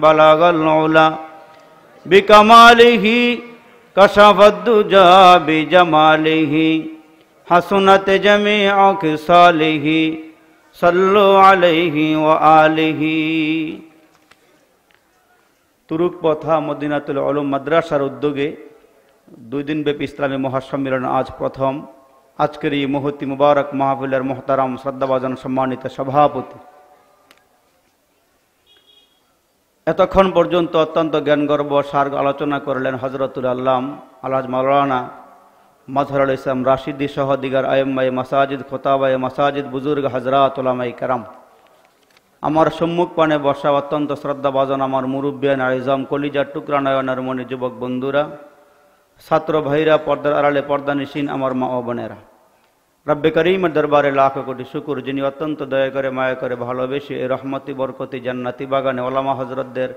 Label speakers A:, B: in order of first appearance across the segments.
A: بلغ العلا بكماله كشف الدجا بجماله حسنت جميع خصاله صلوا عليه وآله तुरुक पथा मदीनातुल आलम मद्रासार उद्योगे दुई दिन व्यापी इसलमी महासम्मिलन आज प्रथम। आजकल मुहूर्ति मुबारक, महाफिलर मोहताराम श्रद्धाभन सम्मानित सभापति। এতক্ষণ পর্যন্ত অত্যন্ত জ্ঞানগর্ব সার আলোচনা করলেন হজরতুল আল্লাম আল্লাহ মাওলানা মাজহরুল ইসলাম রাশিদি সহ দিগার আয়ম্মাই মাসাজিদ খোতাবাই মাসাজিদ, বুজুর্গ হজরত ওলামাই কারাম। আমার সম্মুখ পানে বসা অত্যন্ত শ্রদ্ধাভাজন আমার মুরব্বিয়ান আইজম কলিজার টুকরা নয়নের মনে যুবক বন্ধুরা, ছাত্র ভাইরা পর্দার আড়ালে পর্দা নিশীন আমার মা ও বোনেরা। রব্বে করিমের দরবারে লাখ কোটি শুকুর, যিনি অত্যন্ত দয়া করে, মায়া করে ভালোবেসে রহমতি, বরকতি, জান্নাতি বাগানে ওলামা হজরতদের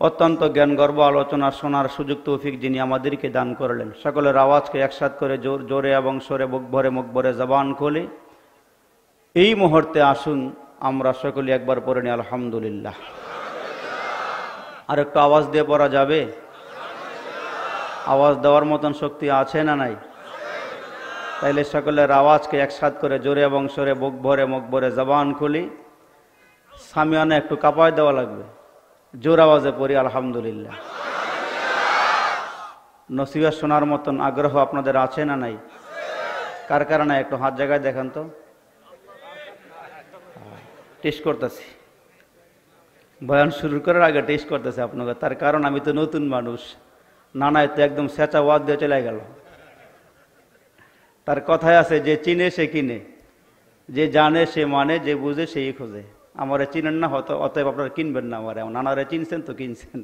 A: অত্যন্ত জ্ঞান গর্ব আলোচনা শোনার সুযোগ, তৌফিক যিনি আমাদেরকে দান করলেন। সকলের আওয়াজকে একসাথ করে জোর, জোরে এবং সরে, বুক ভরে, মুখ ভরে জবান খোলে। এই মুহূর্তে আসুন, আমরা সকলে একবার পড়ে নিই, আলহামদুলিল্লাহ। আর একটু আওয়াজ দিয়ে পড়া যাবে? আওয়াজ দেওয়ার মতন শক্তি আছে না নাই? তাইলে সকলের আওয়াজকে একসাথ করে জোরে এবং সরে, বুক ভরে, মুখ ভরে জবান খুলি। সামিয়ানে একটু কাপায় দেওয়া লাগবে। জোর আওয়াজে পড়ি, আলহামদুলিল্লাহ। নসিবা শোনার মতন আগ্রহ আপনাদের আছে না নাই? কার কারণে? একটু হাত জায়গায় দেখেন তো। টেস্ট করতেছি। বয়ান শুরু করার আগে টেস্ট করতেছে আপনাকে। তার কারণ আমি তো নতুন মানুষ। নানায় তো একদম সেচা ওয়াদ দিয়ে চলে গেল। তার কথায় আছে, যে চিনে সে কিনে, যে জানে সে মানে যে বুঝে সেই খোঁজে। আমারে চিনেন না, হয়তো অতএব আপনারা কিনবেন না আমারে। নানারে চিনছেন তো কিনছেন।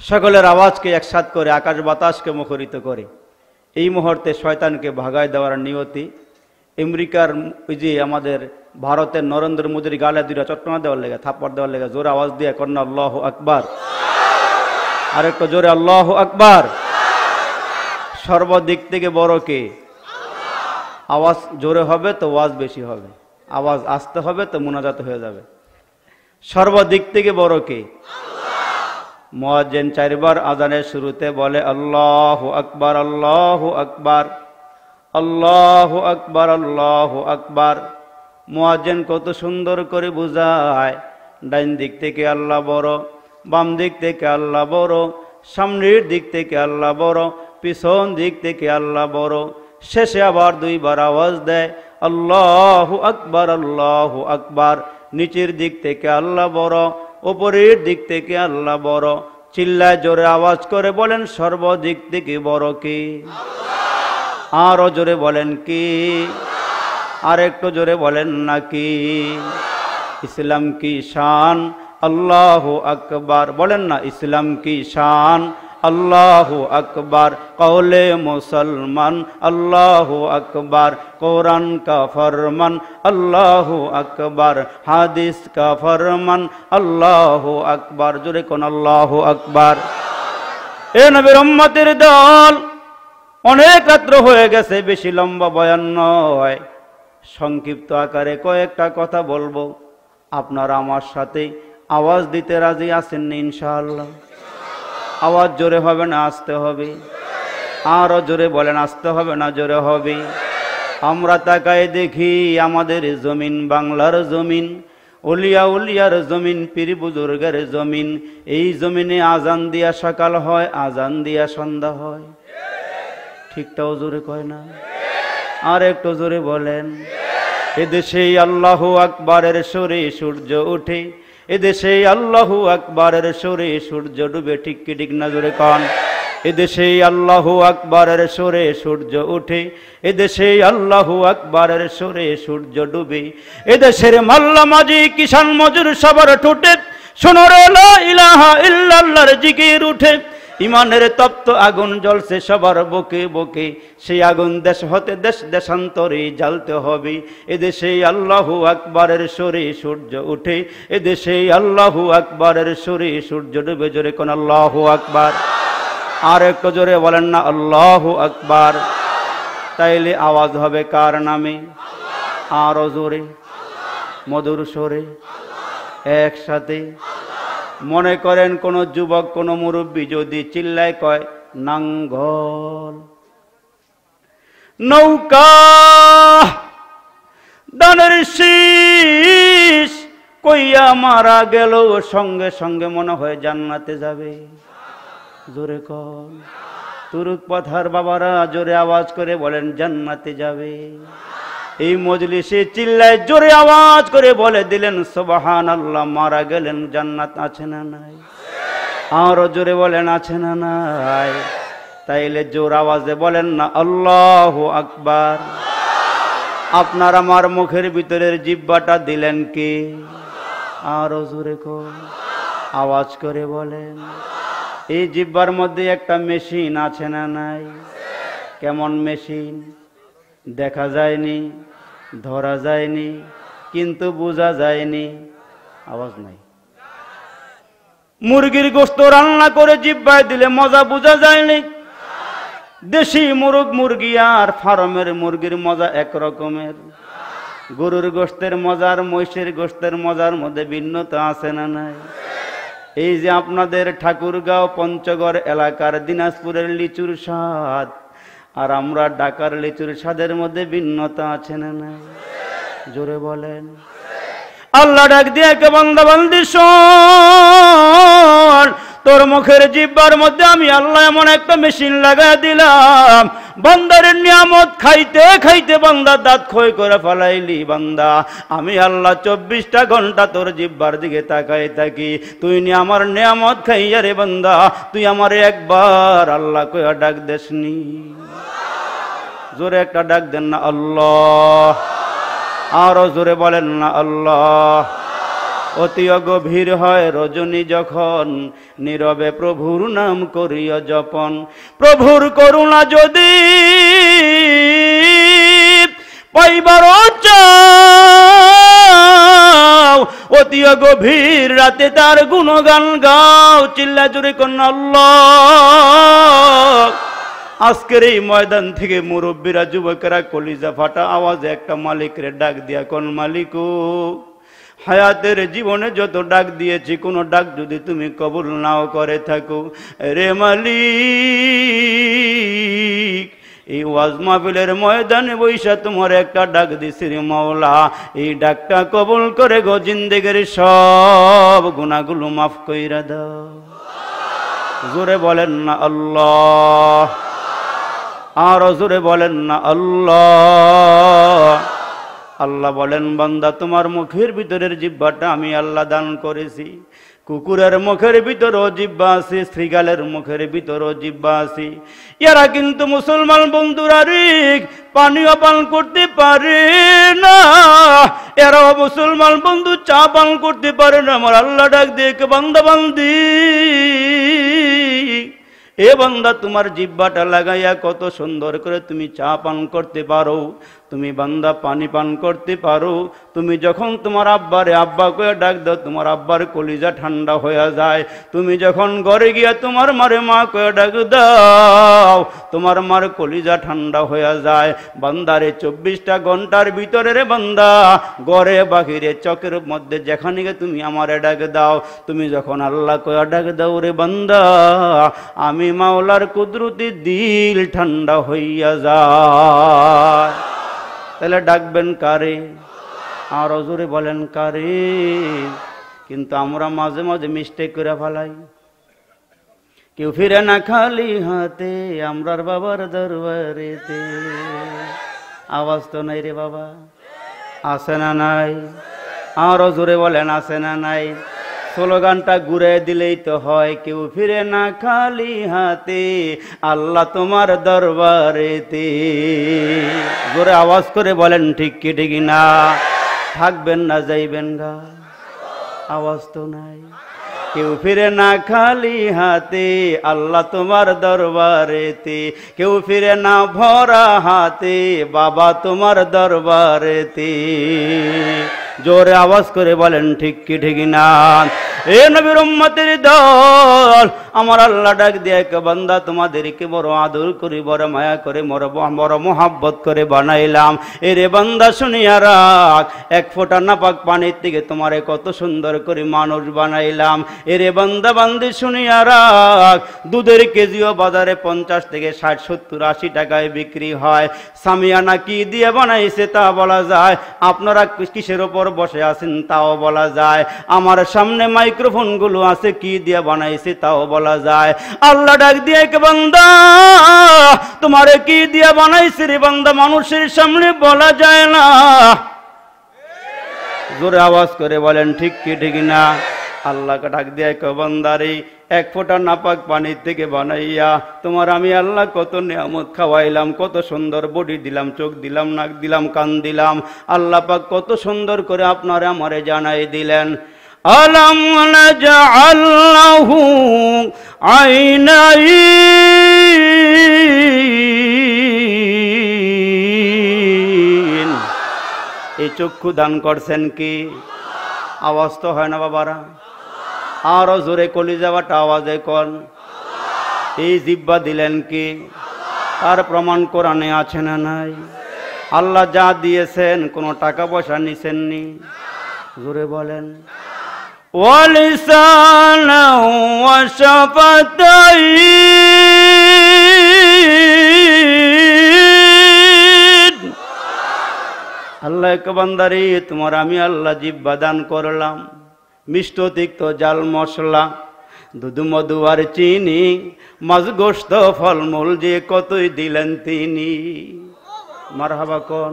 A: সকলের আওয়াজকে একসাথ করে, আকাশ বাতাসকে মুখরিত করে। এই মুহূর্তে শয়তানকে ভাগায় দেওয়ার নিয়তি, আমেরিকার ওই যে আমাদের ভারতের নরেন্দ্র মোদীর গালে দুইটা চট্টনা দেওয়ার লেগে, থাপ্পড় দেওয়ার লেগে, জোরে আওয়াজ দিয়ে কন্যা আল্লাহ আকবার। আরেকটু জোরে, আল্লাহ আকবার। সর্বদিক থেকে বড় কে? আওয়াজ জোরে হবে তো ওয়াজ বেশি হবে। আওয়াজ আসতে হবে তো মোনাজাত হয়ে যাবে। সর্বদিক থেকে বড় কে? মোয়াজ্জেন চারবার আজানের শুরুতে বলে আল্লাহ আকবার আল্লাহ আকবার আল্লাহ আকবার আল্লাহ আকবার। মোয়াজ্জেন কত সুন্দর করে বুঝায় ডাইন দিক থেকে আল্লাহ বড় বাম দিক থেকে আল্লাহ বড় সামনের দিক থেকে আল্লাহ বড় পিছন দিক থেকে আল্লাহ বড়। শেষে আবার দুইবার আওয়াজ দেয়, আল্লাহ আকবার আল্লাহ আকবার। নিচের দিক থেকে আল্লাহ বড়, ওপরের দিক থেকে আল্লাহ বড়। চিল্লায় জোরে আওয়াজ করে বলেন, সর্বদিক থেকে বড় কি? আরও জোরে বলেন, কি? আর একটু জোরে বলেন নাকি ইসলাম কি শান? আল্লাহ আকবার। বলেন না, ইসলাম কি শান? আল্লাহ আকবার কৌলে মুসলমান, আল্লাহ আকবার, কোরআন কা ফরমান, আল্লাহ আকবার, হাদিস কা ফরমান, আল্লাহ আকবার, জোরে কোন আল্লাহ আকবার। এ নবীর উম্মতের দল অনেক রাত্র হয়ে গেছে, বেশি লম্বা বয়ান নয়। সংক্ষিপ্ত আকারে কয়েকটা কথা বলব। আপনারা আমার সাথে আওয়াজ দিতে রাজি আছেন ইনশাআল্লাহ। আওয়াজ জোরে হবে না, আসতে হবে। আরও জোরে বলেন, আসতে হবে না, জোরে হবে। আমরা তাকায় দেখি আমাদের জমিন, বাংলার জমিন, উলিয়া উলিয়ার জমিন, পীর বুজুর্গের জমিন। এই জমিনে আজান দিয়া সকাল হয়, আজান দিয়া সন্ধ্যা হয়। ঠিকটাও জোরে কয় না? আর একটু জোরে বলেন। এদেশে আল্লাহ আকবরের সরে সূর্য ওঠে এদেশে আল্লাহু আকবরের সরে সূর্য ডুবে ঠিক ঠিক না জোরে কন? এদেশে আল্লাহু আকবরের সরে সূর্য উঠে এদেশে আল্লাহু আকবরের সরে সূর্য ডুবে। এদেশের মাল্লা মাঝি কিষান মজুর সবার ঠোঁটে সোনরে ইলাহা ইল্লাল্লাহর জিকির উঠে। ইমানের তপ্ত আগুন জ্বলছে সবার বুকে বুকে। সেই আগুন দেশ হতে দেশ দেশান্তরে জ্বালতে হবে। এদেশে আল্লাহু আকবরের সরে সূর্য উঠে। এদেশে আল্লাহু আকবরের সরে সূর্য ডুবে। জোরে কোন আল্লাহু আকবার। আর একটু জোরে বলেন না, আল্লাহু আকবার। তাইলে আওয়াজ হবে কার নামে? আরও জোরে। মধুর সরে। একসাথে। মনে করেন কোন যুবক, কোন মুরব্বী যদি চিল্লায় কয়, নাঙ্গল। নৌকা, দানের শীষ কইয়া মারা গেল, সঙ্গে সঙ্গে মনে হয় জান্নাতে যাবে। জোরে কন। তুরুক পাথার বাবারা জোরে আওয়াজ করে বলেন, জান্নাতে যাবে। এই মজলিসে চিল্লায় জোরে আওয়াজ করে বলে দিলেন সোবাহান আল্লাহ মারা গেলেন, জান্নাত আছে না নাই? আরও জোরে বলেন, আছে না নাই? তাইলে জোর আওয়াজে বলেন, না, আল্লাহ আকবার। আপনার আমার মুখের ভিতরের জিব্বাটা দিলেন কে? আরও জোরে আওয়াজ করে বলেন, এই জিব্বার মধ্যে একটা মেশিন আছে না নাই? কেমন মেশিন? দেখা যায়নি। ধরা যায়নি, কিন্তু বোঝা যায়নি, আওয়াজ নাই। মুরগির গোস্ত রান্না করে জিব্বায় দিলে মজা বোঝা যায়নি। দেশি মুরগ মুরগি আর ফার্মের মুরগির মজা এক রকমের গরুর গোস্তের মজার, মহিষের গোস্তের মজার মধ্যে ভিন্নতা আছে না নাই? এই যে আপনাদের ঠাকুরগাঁও পঞ্চগড় এলাকার দিনাজপুরের লিচুর স্বাদ আর আমরা ডাকার লিচুর স্বাদের মধ্যে ভিন্নতা আছে না না? জোরে বলেন। আল্লাহ ডাক দিয়ে কে বন্ধ বান্দি শোন। তোর মুখের জিব্বার মধ্যে আমি আল্লাহ এমন একটা মেশিন লাগাই দিলাম। বান্দারের নিয়ামত খাইতে খাইতে বান্দা দাঁত ক্ষয় করে ফেলাইলি বান্দা। আমি আল্লাহ চব্বিশটা ঘণ্টা তোর জিব্বার দিকে তাকাই থাকি। তুই নি আমার নিয়ামত খাইয়া রে বান্দা, তুই আমার একবার আল্লাহ কয়া ডাক দেসনি। জোরে একটা ডাক দেন না, আল্লাহ। আরও জোরে বলেন না, আল্লাহ। অতি গভীর হয় রজনী যখন নীরবে প্রভুর নাম করিয়া জপন। প্রভুর করুণা যদি পাইবার অতি গভীর রাতে তার গুণগান গাও চিল্লা জুড়ে কন্যা আজকের এই ময়দান থেকে মুরব্বীরা, যুবকেরা কলিজা ফাটা আওয়াজে একটা মালিকের ডাক দিয়া, কোন মালিক? হায়াতের জীবনে যত ডাক দিয়েছি, কোনো ডাক যদি তুমি কবুল নাও করে থাকো। রে মালিক, এই ওয়াজ মাহফিলের ময়দানে বৈশা তোমার একটা ডাক দিছি রে মাওলা। এই ডাকটা কবুল করে গো জিন্দেগের সব গুণাগুলো মাফ কইরা দাও। জোরে বলেন না আল্লাহ। আর জোরে বলেন না আল্লাহ। আল্লাহ বলেন, বান্দা, তোমার মুখের ভিতরের জিব্বাটা আমি আল্লাহ দান করেছি। কুকুরের মুখের ভিতরও জিব্বা আছে শ্রীগালের মুখের ভিতরও জিব্বা আছে। এরা কিন্তু মুসলমান বন্ধুরা রিক, পানীয় পান করতে পারে না। এরাও মুসলমান বন্ধু, চা পান করতে পারে না। আমার আল্লাহ ডাক দেখে, বান্দা, বান্দি। এ বান্দা, তোমার জিব্বাটা লাগাইয়া কত সুন্দর করে তুমি চা পান করতে পারো। তুমি বান্দা পানি পান করতে পারো। তুমি যখন তোমার আব্বারে আব্বা করে ডাক দাও, তোমার আব্বার কলিজা ঠান্ডা হয়ে যায়। তুমি যখন ঘরে গিয়া তোমার মারে মা করে ডাক দাও, তোমার মার কলিজা ঠান্ডা হয়ে যায়। বান্দারে চব্বিশটা ঘণ্টার ভিতরে রে বান্দা, ঘরে বাহিরে চকের মধ্যে যেখানে গিয়ে তুমি আমারে ডাক দাও। তুমি যখন আল্লাহ কয়া ডাক দাও রে বান্দা, আমি মাওলার কুদরতি দিল ঠান্ডা হইয়া যায়। তাহলে ডাকবেন কারে? আর অজুরে বলেন কারে? কিন্তু আমরা মাঝে মাঝে মিস্টেক করে ফেলাই। কেউ ফিরে না খালি হাতে, আমরার বাবার দরবারেতে। আওয়াজ তো নাই রে বাবা। আসে না নাই? আর জোরে বলেন আসে না নাই? স্লোগানটা ঘুরে দিলেই তো হয়, কেউ ফিরে না খালি হাতে, আল্লাহ তোমার দরবারেতে। জোরে আওয়াজ করে বলেন, ঠিক কি, ঠিক না? থাকবেন না, যাইবেন গা। আওয়াজ তো নাই। কেউ ফিরে না খালি হাতে, আল্লাহ তোমার দরবারেতে। কেউ ফিরে না ভরা হাতে, বাবা তোমার দরবারেতে। জোরে আওয়াজ করে বলেন ঠিক কি ঠিক না? এ নবীর উম্মতের দল আমার আল্লাহ ডাক দিয়ে এক বান্দা, তোমাদেরকে বড় আদর করে, বড় মায়া করে, বড় মোহাব্বত করে বানাইলাম। এরে বান্দা, শুনিয়া রাখ, এক ফোঁটা নাপাক পানির থেকে তোমারে কত সুন্দর করে মানুষ বানাইলাম। এরে বান্দা, বান্দি, শুনিয়া রাখ, দুধের কেজিও বাজারে পঞ্চাশ থেকে ষাট, সত্তর, আশি টাকায় বিক্রি হয়। সামিয়ানা কি দিয়ে বানাইছে তা বলা যায়। আপনারা কিসের ওপর বসে আছেন তাও বলা যায়। আমার সামনে মাইক্রোফোনগুলো আছে, কি দিয়ে বানাইছে তাও বলা যায়। আল্লাহ ডাক দিয়ে কে বান্দা, তোমারে কি দিয়ে বানাইছে রে বান্দা? মানুষের সামনে বলা যায় না। জোরে আওয়াজ করে বলেন, ঠিক কি, ঠিক না? আল্লাহকে ডাক দিয়ে কে বান্দারে এক ফোঁটা নাপাক পানির থেকে বানাইয়া, তোমার আমি আল্লাহ কত নিয়ামত খাওয়াইলাম, কত সুন্দর বডি দিলাম, চোখ দিলাম, নাক দিলাম, কান দিলাম। আল্লাহ পাক কত সুন্দর করে আপনারে আমারে জানাই দিলেন। আলম নাজআল্লাহু আইনাইন এই চক্ষু দান করছেন কি? আওয়াজ তো হয় না বাবারা। আরও জোরে কলি যাওয়াটা আওয়াজে কন। এই জিব্বা দিলেন কি? তার প্রমাণ কোরআনে আছে না নাই? আল্লাহ যা দিয়েছেন, কোনো টাকা পয়সা নিছেননি? জোরে বলেন। ওয়ালিসানা ওয়াশাফাতাইন আল্লাহ বান্দারি, তোমার আমি আল্লাহ জিব্বা দান করলাম, মিষ্ট তিক্ত জাল মশলা, দুধু, মধু আর চিনি মাছ গোস্ত ফলমূল যে কতই দিলেন তিনি। মার হাবা কন?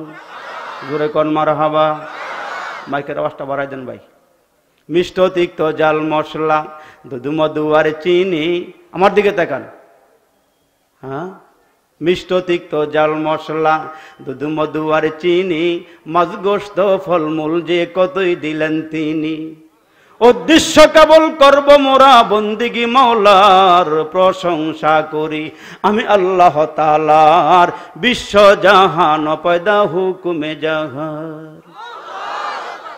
A: জোরে কন মার হাবা মাইকের আওয়াজটা বাড়াই দেন ভাই। মিষ্ট তিক্ত জাল মশলা দুধু মধু আর চিনি। আমার দিকে তাকান। হ্যাঁ? মিষ্ট তিক্ত জাল মশলা দুধু মধু আর চিনি মাছ গোস্ত ফলমূল যে কতই দিলেন তিনি। উদ্দেশ্য কেবল করব মোরা বন্দিগি মৌলার প্রশংসা করি। আমি আল্লাহ তালার বিশ্ব জাহান পয়দা হুকুমে জাহার।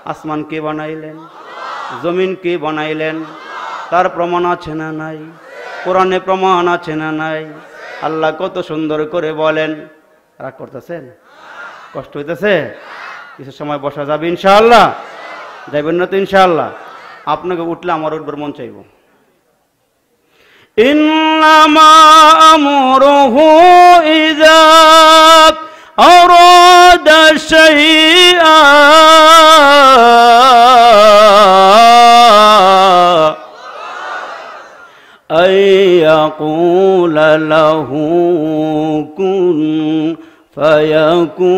A: আসমান কে বানাইলেন? জমিন কে বানাইলেন? তার প্রমাণ আছে না নাই? কোরআনে প্রমাণ আছে না নাই? আল্লাহ কত সুন্দর করে বলেন। রাগ করতেছেন? কষ্ট হইতেছে? কিছু সময় বসা যাবে ইনশাআল্লাহ। যাইবেন না তো ইনশাআল্লাহ। আপনাকে উঠলে আমার উঠবার মন চাইব। ইন্নামা আমরুহু ইযা أراد شيئا. أن يقول له كن فيكون.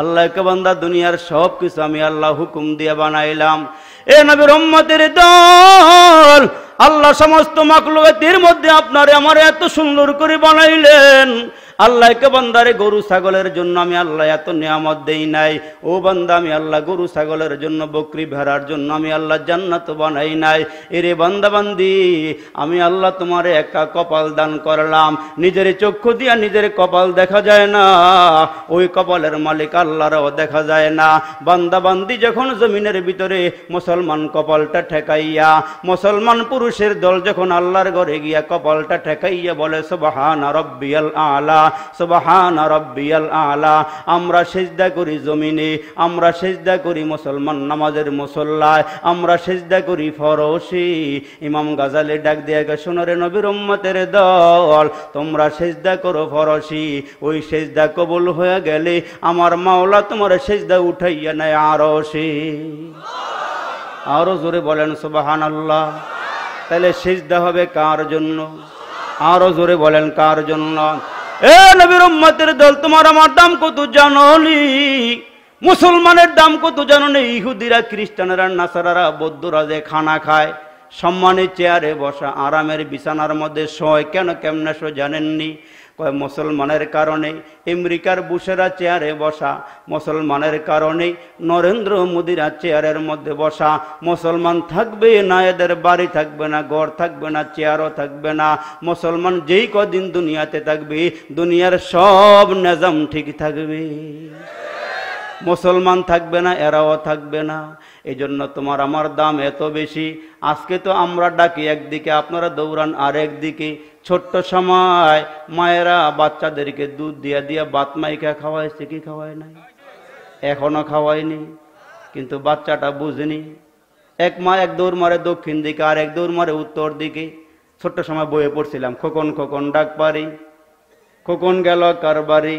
A: আল্লাহ বান্দা, দুনিয়ার সব কিছু আমি আল্লাহ হুকুম দিয়ে বানাইলাম। এ নবীর উম্মতের দল, আল্লাহ সমস্ত মাকলুকাতের মধ্যে আপনার আমার এত সুন্দর করে বানাইলেন। আল্লাহকে বান্দারে গরু ছাগলের জন্য আমি আল্লাহ এত নিয়ামত দেই নাই। ও বান্দা, আমি আল্লাহ গরু ছাগলের জন্য, বকরি ভেড়ার জন্য আমি আল্লাহ জান্নাত বানাই নাই। এরে বান্দা, বান্দি, আমি আল্লাহ তোমারে একা কপাল দান করলাম। নিজের চক্ষু দিয়া নিজের কপাল দেখা যায় না, ওই কপালের মালিক আল্লাহরও দেখা যায় না। বান্দা, বান্দি, যখন জমিনের ভিতরে মুসলমান কপালটা ঠেকাইয়া, মুসলমান পুরুষের দল যখন আল্লাহর ঘরে গিয়া কপালটা ঠেকাইয়া বলে, সুবহান রব্বিয়াল আলা আমরা সেজদা করি জমিনে, আমরা সেজদা করি মুসলমান নামাজের মুসল্লায়, আমরা সেজদা করি ফরসি ইমাম গাজালে ডাক দিয়ে গে সোনরে নবীর উম্মতের দল, তোমরা সেজদা করো ফরসি ওই সেজদা কবুল হয়ে গেলে আমার মাওলা তোমার সেজদা উঠাইয়া নেয় আরও সে আরও জোরে বলেন সুবাহান আল্লাহ তাহলে সেজদা হবে কার জন্য? আরও জোরে বলেন, কার জন্য? এ নবীর উম্মতের দল, তোমার আমার দাম কত জানলি মুসলমানের দাম কত জানো না? ইহুদিরা, খ্রিস্টানেরা, নাসারারা, বৌদ্ধরা যে খানা খায়, সম্মানের চেয়ারে বসা, আরামের বিছানার মধ্যে শয়, কেন কেমনে শো জানেননি? মুসলমানের কারণে আমেরিকার বুশেরা চেয়ারে বসা, মুসলমানের কারণে নরেন্দ্র মোদিরা চেয়ারের মধ্যে বসা, মুসলমান থাকবে না, এদের বাড়ি থাকবে না, ঘর থাকবে না, চেয়ারও থাকবে না, মুসলমান যেই কদিন দুনিয়াতে থাকবে, দুনিয়ার সব নেজাম ঠিক থাকবে। মুসলমান থাকবে না, এরাও থাকবে না। এই জন্য তোমার আমার দাম এত বেশি। আজকে তো আমরা ডাকি একদিকে, আপনারা দৌড়ান আর একদিকে ছোট্ট সময়, মায়েরা বাচ্চাদেরকে দুধ দিয়া দিয়া বাত মাইকা খাওয়াইছে কি খাওয়ায় নাই? এখনও খাওয়ায়নি। কিন্তু বাচ্চাটা বুঝেনি। এক মা এক দৌড় মারে দক্ষিণ দিকে, আর এক দৌড় মারে উত্তর দিকে। ছোট্ট সময় বয়ে পড়ছিলাম, খোকন খোকন ডাক পারি। খোকন গেল কার বাড়ি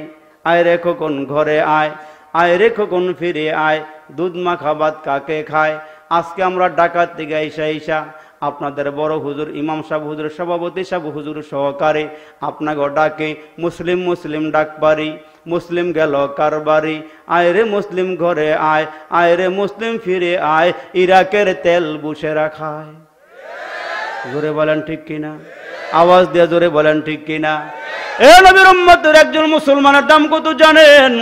A: আয় রে খোকন, ঘরে আয়। আয় রে খোকন ফিরে আয়, দুধ মাখা ভাত কাকে খায়? আজকে আমরা ডাকাত থেকে আইসা আইসা আপনাদের বড় হুজুর, ইমাম সাহেব হুজুর, সভাপতি সাহেব হুজুর সহকারে আপনাকে ডাকে, মুসলিম মুসলিম ডাক পারি, মুসলিম গেল কারবারি, আয় রে মুসলিম ঘরে আয় আয় রে মুসলিম ফিরে আয়, ইরাকের তেল বুসে রাখায়। জোরে বলেন ঠিক কিনা? আওয়াজ দিয়ে জোরে বলেন ঠিক কিনা? এ নবীর উম্মতের একজন মুসলমানের দাম কত জানেন?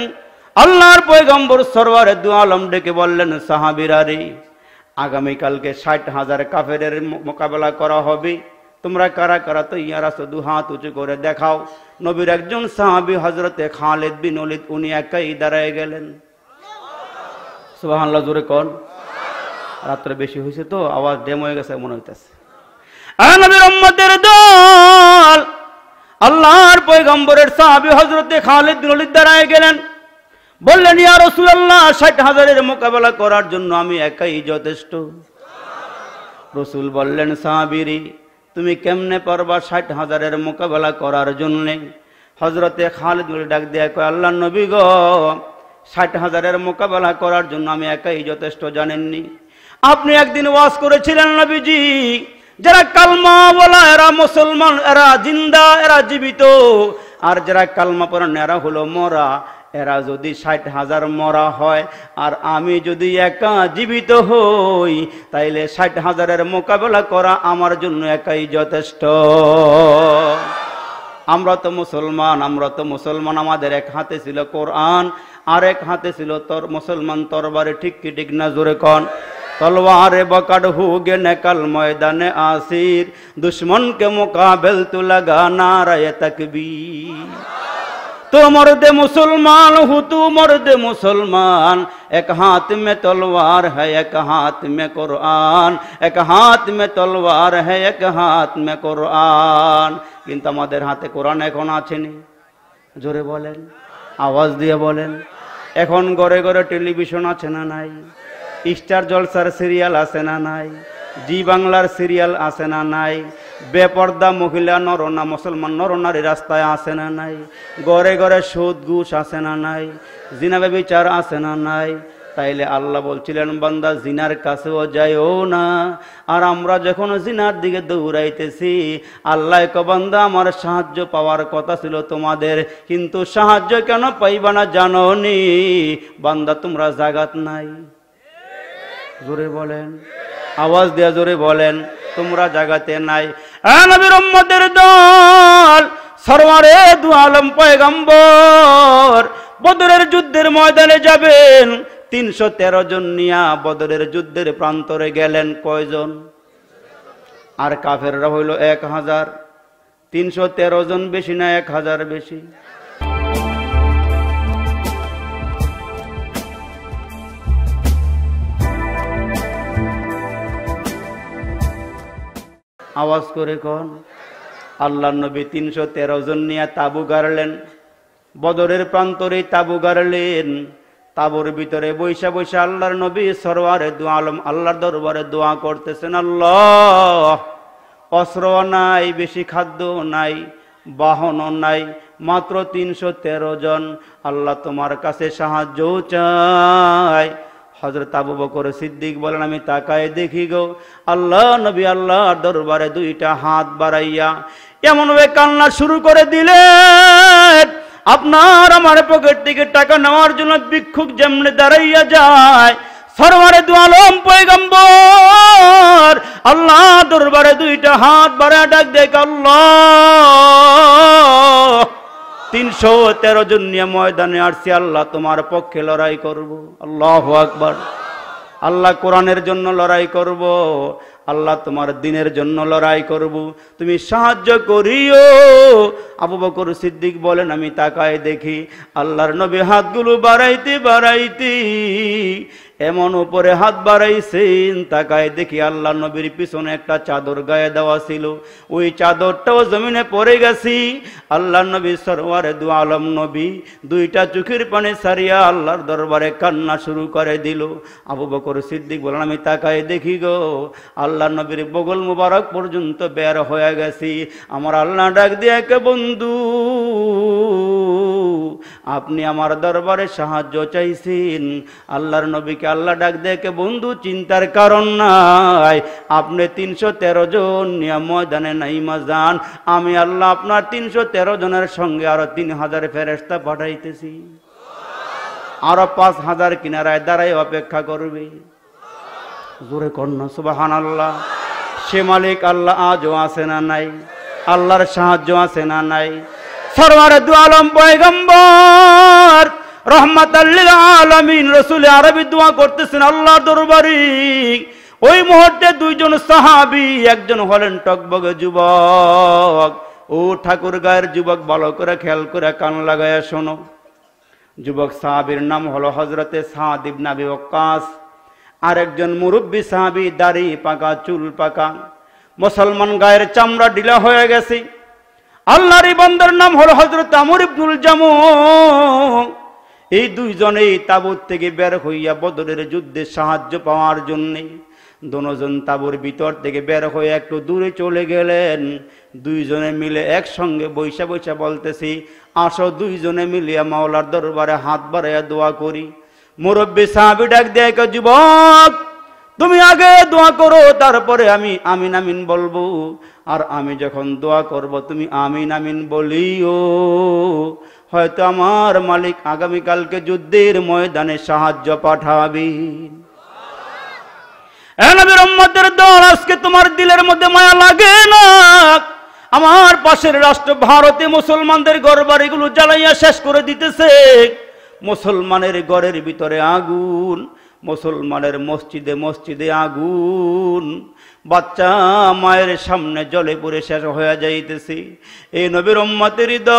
A: আল্লাহর পয়গম্বর সরওয়ারে দু আলম ডেকে বললেন সাহাবিরারি আগামীকালকে ষাট হাজার কাফেরের মো- মোকাবেলা করা হবে। তোমরা কারা কারা তো ইয়ারা শুধু হাত উঁচু করে দেখাও। নবীর একজন সাহাবি হজরতে খালেদ বিন অলিদ উনি একাই দাঁড়ায় গেলেন। সুবহানাল্লাহ, জোরে কন। রাত্রে বেশি হয়েছে তো, আওয়াজ ডেম হয়ে গেছে, মনে হইতেছে। নবীর দল! আল্লাহর পয়গম্বরের সাহাবী হজরতে খালেদ বিন ওলীদ দাঁড়ায় গেলেন। বললেন, ইয়া রাসূলুল্লাহ 60 হাজারের মোকাবেলা করার জন্য আমি একাই যথেষ্ট। রসুল বললেন, সাহাবীরি, তুমি কেমনে পারবা 60 হাজারের মোকাবেলা করার জন্য? হযরতে খালিদ ডাক দেয়া কয়, আল্লাহ নবী গো, ষাট হাজারের মোকাবেলা করার জন্য আমি একাই যথেষ্ট, জানেননি? আপনি একদিন ওয়াজ করেছিলেন নবীজি, যারা কালমা বলা এরা মুসলমান, এরা জিন্দা, এরা জীবিত, আর যারা কালমা পড়েন, এরা হলো মরা। এরা যদি ষাট হাজার মরা হয়, আর আমি যদি একা জীবিত হই, তাইলে ষাট হাজারের মোকাবেলা করা আমার জন্য একাই যথেষ্ট। আমরা তো মুসলমান, আমরা তো মুসলমান, আমাদের এক হাতে ছিল কোরআন, আর এক হাতে ছিল তোর, মুসলমান তরবারে, ঠিক কি, ঠিক না, জোরে কন? তলোয়ারে বকাড হুগে নেকাল ময়দানে আসির, দুশ্মনকে মোকাবেল তু লাগা নারায় তাকবি तो मर्द मुसलमान हूँ तू मर्द मुसलमान एक हाथ में तलवार है एक हाथ में कुरान एक हाथ में तलवार है एक हाथ में कुरान কিন্তু আমাদের হাতে কোরআন এখন আছেনি জোরে বলেন আওয়াজ দিয়ে বলেন এখন ঘরে ঘরে টেলিভিশন আছে না নাই স্টার জলসার সিরিয়াল আছে না নাই জি বাংলার সিরিয়াল আছে না নাই বেপর্দা মহিলা নরনা মুসলমান নরনারী রাস্তায় আসে না নাই। ঘরে ঘরে সুদ ঘুষ আসে না নাই। জিনাবে বিচার আসে না নাই। তাইলে আল্লাহ বলছিলেন, বান্দা, জিনার কাছেও যাইও না। আর আমরা যখন জিনার দিকে দৌড়াইতেছি, আল্লাহ বান্দা, আমার সাহায্য পাওয়ার কথা ছিল তোমাদের, কিন্তু সাহায্য কেন পাইবা না জানো নি বান্দা, তোমরা জাগাত নাই। জোরে বলেন। আওয়াজ দেয়া জোরে বলেন। তোমরা জাগাতে নাই। নবীর উম্মতের দল, সরওয়ারে দু আলম পয়গম্বর, বদরের যুদ্ধের ময়দানে যাবেন। তিনশো তেরো জন নিয়া বদরের যুদ্ধের প্রান্তরে গেলেন কয়জন? আর কাফেররা হইল এক হাজার। তিনশো তেরো জন বেশি না এক হাজার বেশি? আওয়াজ করে কন। আল্লাহ নবী তিনশো তেরো জন নিয়ে তাবু গাড়লেন। বদরের প্রান্তরে তাবু গাড়লেন। তাবুর ভিতরে বৈশা বৈশা আল্লাহর নবী সরোয়ারে দোয়া আলম আল্লাহর দরবারে দোয়া করতেছেন, আল্লাহ, অস্ত্র নাই, বেশি খাদ্য নাই বাহনও নাই, মাত্র তিনশো তেরো জন। আল্লাহ তোমার কাছে সাহায্য চাই হজরত আবু বকর সিদ্দিক বলেন, আমি তাকায় দেখি গো, আল্লাহ নবী আল্লাহর দরবারে দুইটা হাত বাড়াইয়া এমন ভাবে কান্না শুরু করে দিলেন আপনার আমার পকেট থেকে টাকা নেওয়ার জন্য ভিক্ষুক যেমনি দাঁড়াইয়া যায় সরবারে দু আলম পয়গম্বর, আল্লাহ দরবারে দুইটা হাত বাড়া ডাক দেখ, আল্লাহ তিনশো তেরো জন নিয়ে ময়দানে আসছি, আল্লাহ তোমার পক্ষে লড়াই করব। আল্লাহ আকবার। আল্লাহ কোরআনের জন্য লড়াই করব, আল্লাহ তোমার দিনের জন্য লড়াই করব। তুমি সাহায্য করিও। আবু বকর সিদ্দিক বলেন, আমি তাকায় দেখি আল্লাহর নবী হাতগুলো বাড়াইতে বাড়াইতে এমন উপরে হাত বাড়াইছেন, তাকায় দেখি আল্লাহ নবীর পিছনে একটা চাদর গায়ে দেওয়া ছিল। ওই চাদরটাও জমিনে পড়ে গেছি। আল্লাহ নবী সরওয়ারে দু আলম নবী দুইটা চোখের পানি সারিয়া আল্লাহর দরবারে কান্না শুরু করে দিল। আবু বকর সিদ্দিক বলেন, আমি তাকায় দেখি গো, আল্লাহ নবীর বগল মুবারক পর্যন্ত বের হয়ে গেছি। আমার আল্লাহ ডাক দিয়ে কে বন্ধু আপনি আমার দরবারে সাহায্য চাইছেন। আল্লাহর নবীকে আল্লাহ ডাক দেখে বন্ধু, চিন্তার কারণ নাই। আপনি তিনশো তেরো জন নিয়ে ময়দানে নাইমা যান। আমি আল্লাহ আপনার তিনশো তেরো জনের সঙ্গে আরও তিন হাজার ফেরেস্তা পাঠাইতেছি। আরও পাঁচ হাজার কিনারায় দাঁড়াই অপেক্ষা করবে। জোরে কন্যা সুবাহান আল্লাহ সে মালিক আল্লাহ আজও আছে না নাই? আল্লাহর সাহায্য আছে না নাই? সরওয়ার দু আলম পয়গম্বর। রহমাত আলমিন রসুল আরবি দোয়া করতেছেন আল্লাহ দরবারি। ওই মুহূর্তে দুইজন সাহাবি, একজন হলেন টকবগে যুবক। ও ঠাকুর গায়ের যুবক, ভালো করে খেয়াল করে কান লাগায় শোনো। যুবক সাহাবির নাম হলো হজরতে সাদ ইবনাবি ওকাস। আরেকজন মুরব্বী সাহাবি, দাড়ি পাকা, চুল পাকা। মুসলমান গায়ের চামড়া ঢিলা হয়ে গেছে। আল্লাহর এই বন্দর নাম হলো হজরত আমর ইবনুল জামু এই দুইজনেই তাবুত থেকে বের হইয়া বদরের যুদ্ধে সাহায্য পাওয়ার জন্যে দনোজন তাবুর ভিতর থেকে বের হয়ে একটু দূরে চলে গেলেন। দুইজনে মিলে একসঙ্গে বৈশা বৈশা বলতেছি, আসো দুইজনে মিলিয়া মাওলার দরবারে হাত বাড়াইয়া দোয়া করি। মুরব্বী সাহাবি ডাক দেয় যুবক তুমি আগে দোয়া করো, তারপরে আমি আমিন আমিন বলব। আর আমি যখন দোয়া করব, তুমি আমিন আমিন বলিও। হয়তো আমার মালিক আগামীকালকে যুদ্ধের ময়দানে সাহায্য পাঠাবি। নবীর উম্মতের দল, আজকে তোমার দিলের মধ্যে মায়া লাগে না। আমার পাশের রাষ্ট্র ভারতে মুসলমানদের ঘর বাড়িগুলো জ্বালাইয়া শেষ করে দিতেছে। মুসলমানের ঘরের ভিতরে আগুন মুসলমানের মসজিদে মসজিদে আগুন। বাচ্চা মায়ের সামনে জলে পড়ে শেষ হয়ে যাইতেছি। এই নবীর উম্মতের দল।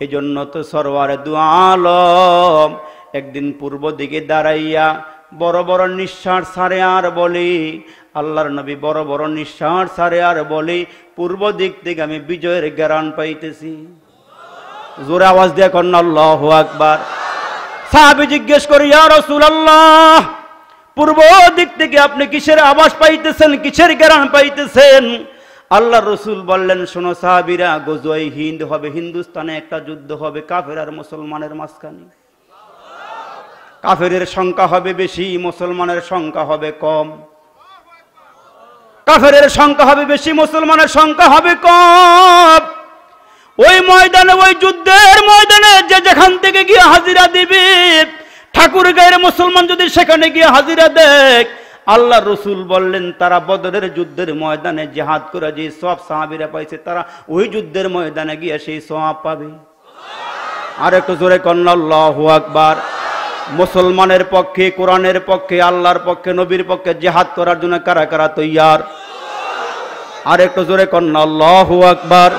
A: এই জন্য তো সরওয়ারে দু আলম একদিন পূর্ব দিকে দাঁড়াইয়া বড় বড় নিঃশ্বাস সারে আর বলি, আল্লাহর নবী বড় বড় নিঃশ্বাস সারে আর বলি, পূর্ব দিক থেকে আমি বিজয়ের জ্ঞান পাইতেছি। জোরে আওয়াজ দিয়ে কন্যা আল্লাহ আকবার। সাহাবি জিজ্ঞেস করি রাসূলুল্লাহ, পূর্ব দিক থেকে আপনি কিসের আবাস পাইতেছেন, কিসের জ্ঞান পাইতেছেন? আল্লাহ রসুল বললেন, শোনো সাহাবিরা গজুয়াই হিন্দ হবে, হিন্দুস্তানে একটা যুদ্ধ হবে, কাফের আর মুসলমানের মাঝখানে। কাফেরের সংখ্যা হবে বেশি, মুসলমানের সংখ্যা হবে কম। কাফেরের সংখ্যা হবে বেশি, মুসলমানের সংখ্যা হবে কম। ওই ময়দানে, ওই যুদ্ধের ময়দানে যে যেখান থেকে গিয়ে হাজিরা দিবি ঠাকুর গায়ের মুসলমান যদি সেখানে গিয়ে হাজিরা দেখ আল্লাহ রসুল বললেন, তারা বদরের যুদ্ধের ময়দানে জেহাদ করে যে সব সাহাবিরা পাইছে, তারা ওই যুদ্ধের ময়দানে গিয়ে সেই সব পাবে। আর একটু জোরে কন্নাল্লাহ আকবার। মুসলমানের পক্ষে, কোরআনের পক্ষে, আল্লাহর পক্ষে, নবীর পক্ষে জেহাদ করার জন্য কারা কারা তৈয়ার? আর একটু জোরে কন্যা, আল্লাহ আকবার।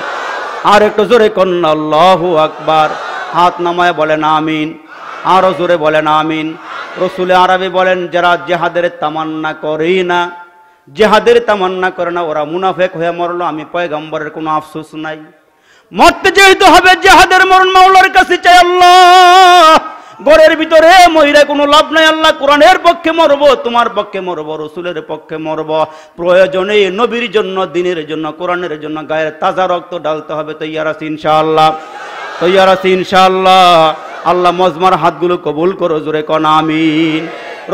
A: আর একটু জোরে কন্যা, আল্লাহু আকবার। হাত নামায় বলেন আমিন। আরও জোরে বলেন আমিন। রসুল আরবি বলেন, যারা জেহাদের তামান্না করেই না, জেহাদের তামান্না করে না, ওরা মুনাফেক হয়ে মরলো। আমি পয়গম্বরের কোনো আফসোস নাই। মরতে যেহেতু হবে জেহাদের মরণ মাওলার কাছে চাই আল্লাহ। গড়ের ভিতরে মহিলা, কোনো লাভ নাই, আল্লাহ কোরআনের পক্ষে মরবো, তোমার পক্ষে মরবো, রসুলের পক্ষে মরবো। প্রয়োজনে নবীর জন্য, দিনের জন্য, কোরআনের জন্য গায়ের তাজা রক্ত ডালতে হবে, তৈয়ার আছি ইনশাআল্লাহ। তৈয়ার আছি ইনশাআল্লাহ। আল্লাহ মজমার হাতগুলো কবুল করো, জোরে কন, আমিন।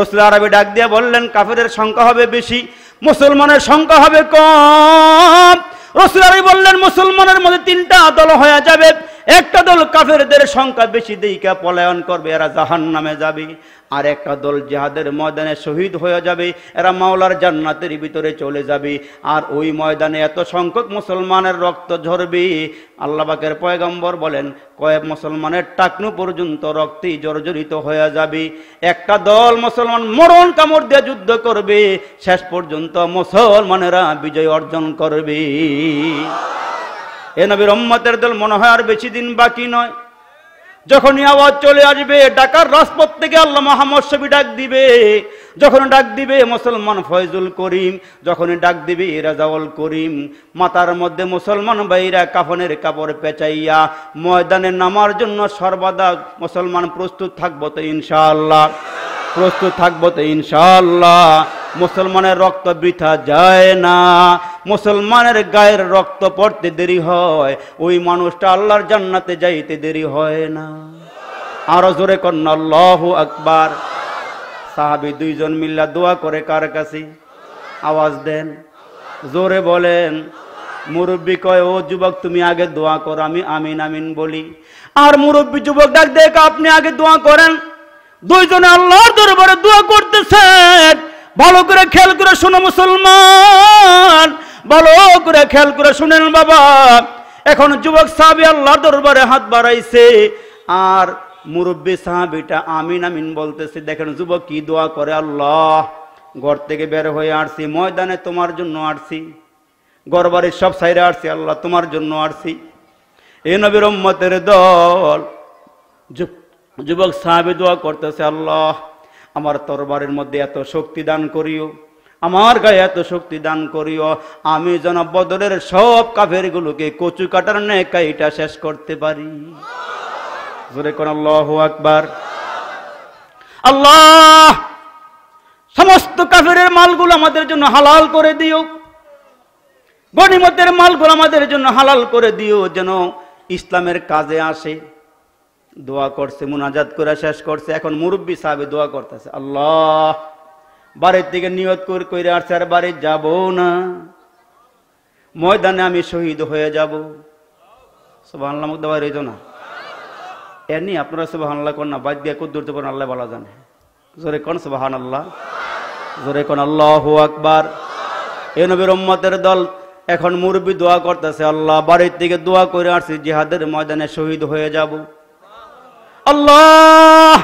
A: রসুল আরবি ডাক দিয়ে বললেন, কাফেরের সংখ্যা হবে বেশি, মুসলমানের সংখ্যা হবে কম। রসুল আরবি বললেন, মুসলমানের মধ্যে তিনটা দল হয়ে যাবে। একটা দল কাফেরদের সংখ্যা বেশি দিকে পলায়ন করবে, এরা জাহান নামে যাবে। আর একটা দল জেহাদের ময়দানে শহীদ হয়ে যাবে, এরা মাওলার জান্নাতের ভিতরে চলে যাবে। আর ওই ময়দানে এত সংখ্যক মুসলমানের রক্ত ঝরবে। আল্লাহবাকের পয়গম্বর বলেন, কয়েক মুসলমানের টাকনু পর্যন্ত রক্তেই জর্জরিত হয়ে যাবে। একটা দল মুসলমান মরণ কামড় দিয়ে যুদ্ধ করবে, শেষ পর্যন্ত মুসলমানেরা বিজয় অর্জন করবে। এ নবীর উম্মতের দল মনে হয় আর বেশি দিন বাকি নয়। যখনই আওয়াজ চলে আসবে ডাকার রাজপথ থেকে আল্লাহ মোহাম্মদ ছবি ডাক দিবে। যখন ডাক দিবে মুসলমান ফয়জুল করিম, যখনই ডাক দিবে রাজাউল করিম মাতার মধ্যে মুসলমান ভাইরা কাফনের কাপড় পেঁচাইয়া ময়দানে নামার জন্য সর্বদা মুসলমান প্রস্তুত থাকব তো ইনশাআল্লাহ, প্রস্তুত থাকব তো ইনশাআল্লাহ। মুসলমানের রক্ত বৃথা যায় না। মুসলমানের গায়ের রক্ত পড়তে দেরি হয়, ওই মানুষটা আল্লাহর জান্নাতে যাইতে দেরি হয় না। আরও জোরে কন্যা আকবার। সাহাবি দুইজন মিল্লা দোয়া করে কার কাছে? আওয়াজ দেন। জোরে বলেন, মুরব্বী কয়, ও যুবক, তুমি আগে দোয়া করো, আমি আমিন আমিন বলি। আর মুরব্বী যুবক ডাক দেখ আপনি আগে দোয়া করেন। দুইজনে আল্লাহর দরবারে দোয়া করতেছেন। ভালো করে খেয়াল করে শোনো, মুসলমান। ভালো করে খেয়াল করে শুনেন বাবা। এখন যুবক সাহাবি আল্লাহর দরবারে হাত বাড়াইছে। আর মুরব্বী সাহাবিটা আমিন আমিন বলতেছে, দেখেন যুবক কি দোয়া করে আল্লাহ। ঘর থেকে বের হয়ে আসছি, ময়দানে তোমার জন্য আসছি গড়বাড়ির সব সাইডে আসছি, আল্লাহ তোমার জন্য আসছি। এ নবীর উম্মতের দল যুবক সাহাবি দোয়া করতেছে, আল্লাহ, আমার তরবারের মধ্যে এত শক্তি দান করিও। আমার গায়ে এত শক্তি দান করিও। আমি যেন বদরের সব কাফের গুলোকে কচু কাটার নেকাইটা শেষ করতে পারি। আকবার। আল্লাহ! সমস্ত কাফের মালগুলো আমাদের জন্য হালাল করে দিও। গনিমতের মালগুলো আমাদের জন্য হালাল করে দিও যেন ইসলামের কাজে আসে। দোয়া করছে, মুনাজাত করে শেষ করছে। এখন মুরব্বী সাহেব দোয়া করতেছে, আল্লাহ! বাড়ির থেকে নিয়ত করে আসছে আর বাড়ি যাব না। ময়দানে আমি শহীদ হয়ে যাব। সুবাহ দেওয়া রেজো না। এমনি আপনারা সুবাহ আল্লাহ কর না, বাদ দিয়ে কুদ্দুরতে পারেন আল্লাহ বলা জানে। জোরে কোন সুবাহান আল্লাহ জোরে কোন, আল্লাহ আকবার। এ নবীর উম্মতের দল এখন মুরব্বী দোয়া করতেছে, আল্লাহ বাড়ির থেকে দোয়া করে আসছি, জিহাদের ময়দানে শহীদ হয়ে যাব। আল্লাহ,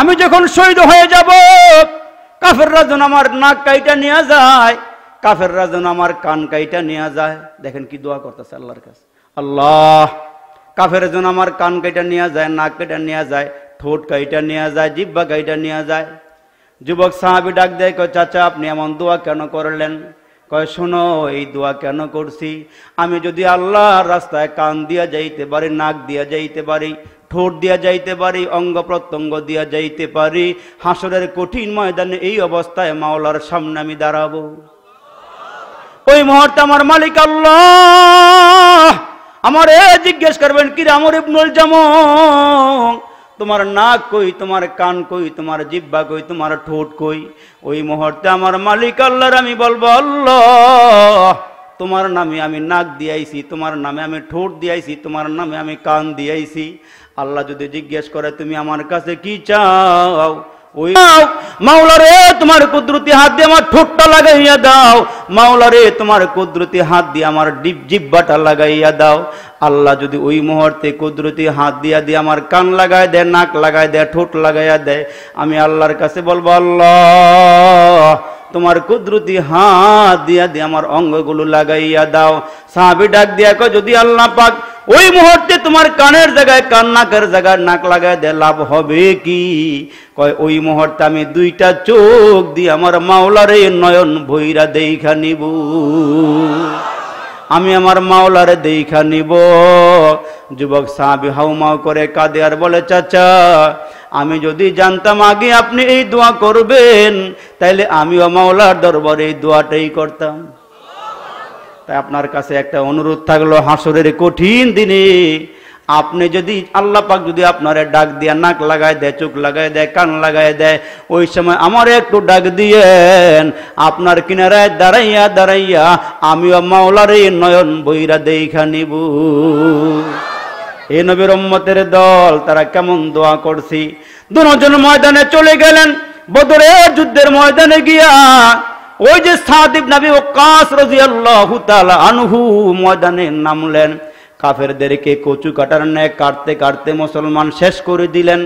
A: আমি যখন শহীদ হয়ে যাব কাফেররা যেন আমার নাক কাইটা নিয়ে যায়, কাফেররা যেন আমার কান কাইটা নিয়ে যায়। দেখেন কি দোয়া করতেছে আল্লাহর কাছে। আল্লাহ, কাফের যেন আমার কান কাইটা নিয়ে যায়, নাক কাইটা নিয়ে যায়, ঠোঁট কাইটা নিয়ে যায়, জিব্বা কাইটা নিয়ে যায়। যুবক সাহাবি ডাক দেয়, কয়, চাচা, আপনি এমন দোয়া কেন করলেন? কয়, শোনো, এই দোয়া কেন করছি? আমি যদি আল্লাহর রাস্তায় কান দিয়া যাইতে পারি, নাক দিয়া যাইতে পারি ঠোঁট দিয়া যাইতে পারি, অঙ্গ প্রত্যঙ্গ দিয়া যাইতে পারি। হাসরের কঠিন ময়দানে এই অবস্থায় মাওলার সামনে আমি দাঁড়াবো। ওই মুহূর্তে আমার মালিক আল্লাহ আমার এ জিজ্ঞেস করবেন, কি রে আমার ইবনুল জামং তোমার নাক কই, তোমার কান কই, তোমার জিব্বা কই, তোমার ঠোঁট কই? ওই মুহূর্তে আমার মালিক আল্লাহর আমি বলব, আল্লাহ, তোমার নামে আমি নাক দিয়াইছি, তোমার নামে আমি ঠোঁট দিয়াইছি, তোমার নামে আমি কান দিয়াইছি। আল্লাহ যদি জিজ্ঞেস করে, তুমি আমার কাছে কি চাও? ওই তোমার কুদরতি হাত আমার ঠোঁটটা লাগাইয়া দাও। তোমার কুদরতি হাত ডিপ লাগাইয়া দাও। আল্লাহ যদি ওই মুহূর্তে কুদরতি হাত দিয়া দিয়ে আমার কান লাগাই দেয়, নাক লাগাই দেয়, ঠোঁট লাগাইয়া দেয়, আমি আল্লাহর কাছে বলব, আল্লাহ, তোমার কুদরতি হাত দিয়া দিয়ে আমার অঙ্গগুলো লাগাইয়া দাও। সাহাবি ডাক দিয়া যদি আল্লাহ পাক ওই মুহূর্তে তোমার কানের জায়গায় কান নাকের জায়গায় নাক লাগায় দে লাভ হবে কি? কয়, ওই মুহূর্তে আমি দুইটা চোখ দিয়ে আমার মাওলারে নয়ন ভৈরা দেখা নিব। আমি আমার মাওলারে দেখা নিব। যুবক সাহাবি হাউমাউ করে কাঁদে আর বলে, চাচা, আমি যদি জানতাম আগে আপনি এই দোয়া করবেন, তাইলে আমিও মাওলার দরবারে এই দোয়াটাই করতাম। তাই আপনার কাছে একটা অনুরোধ থাকল, হাসরের কঠিন দিনে আপনি যদি আল্লাহ পাক যদি আপনার ডাক দিয়া নাক লাগায় দেয়, চোখ লাগায় দেয়, কান লাগায় দেয়, ওই সময় আমার একটু ডাক দিয়েন। আপনার কিনারায় দাঁড়াইয়া দাঁড়াইয়া আমিও মাওলার নয়ন বইরা দেখা নিব। এ নবীর উম্মতের দল, তারা কেমন দোয়া করছি। দুজন ময়দানে চলে গেলেন, বদরের যুদ্ধের ময়দানে গিয়া ওই যে সাদিব নবী ওকাস রাদিয়াল্লাহু তাআলা আনহু ময়দানে নামলেন। কাফেরদেরকে কচু কাটার ন্যায় কাটতে কাটতে মুসলমান শেষ করে দিলেন।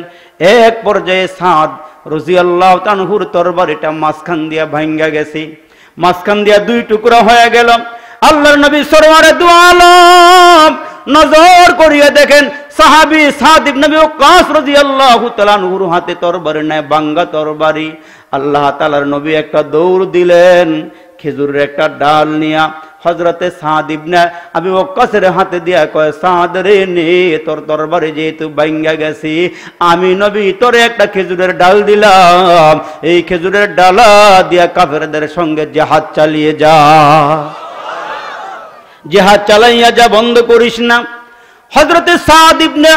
A: এক পর্যায়ে সাদ রজিয়াল্লাহ তানহুর তরবারিটা মাঝখান দিয়া ভাঙ্গা গেছে। মাঝখান দিয়া দুই টুকরা হয়ে গেল। আল্লাহর নবী সরওয়ারে দুআলম নজর করিয়ে দেখেন সাহাবি সাদিব নবী ওকাস রাদিয়াল্লাহু তাআলা নূর হাতে তরবারি নেয় বাঙ্গা তরবারি। আল্লাহ তাআলার নবী একটা দৌড় দিলেন, খেজুরের একটা ডাল নিয়া হজরতে সাদ ইবনে আমি ওকাসের হাতে দিয়া কয়, সাদ রে নে, তোর তরবারি যেহেতু বাঙ্গা গেছি, আমি নবী তোরে একটা খেজুরের ডাল দিলাম। এই খেজুরের ডালা দিয়া কাফেরদের সঙ্গে জাহাজ চালিয়ে যা। জেহাদ চালাইয়া যা, বন্ধ করিস না। হজরতে সাদ ইবনে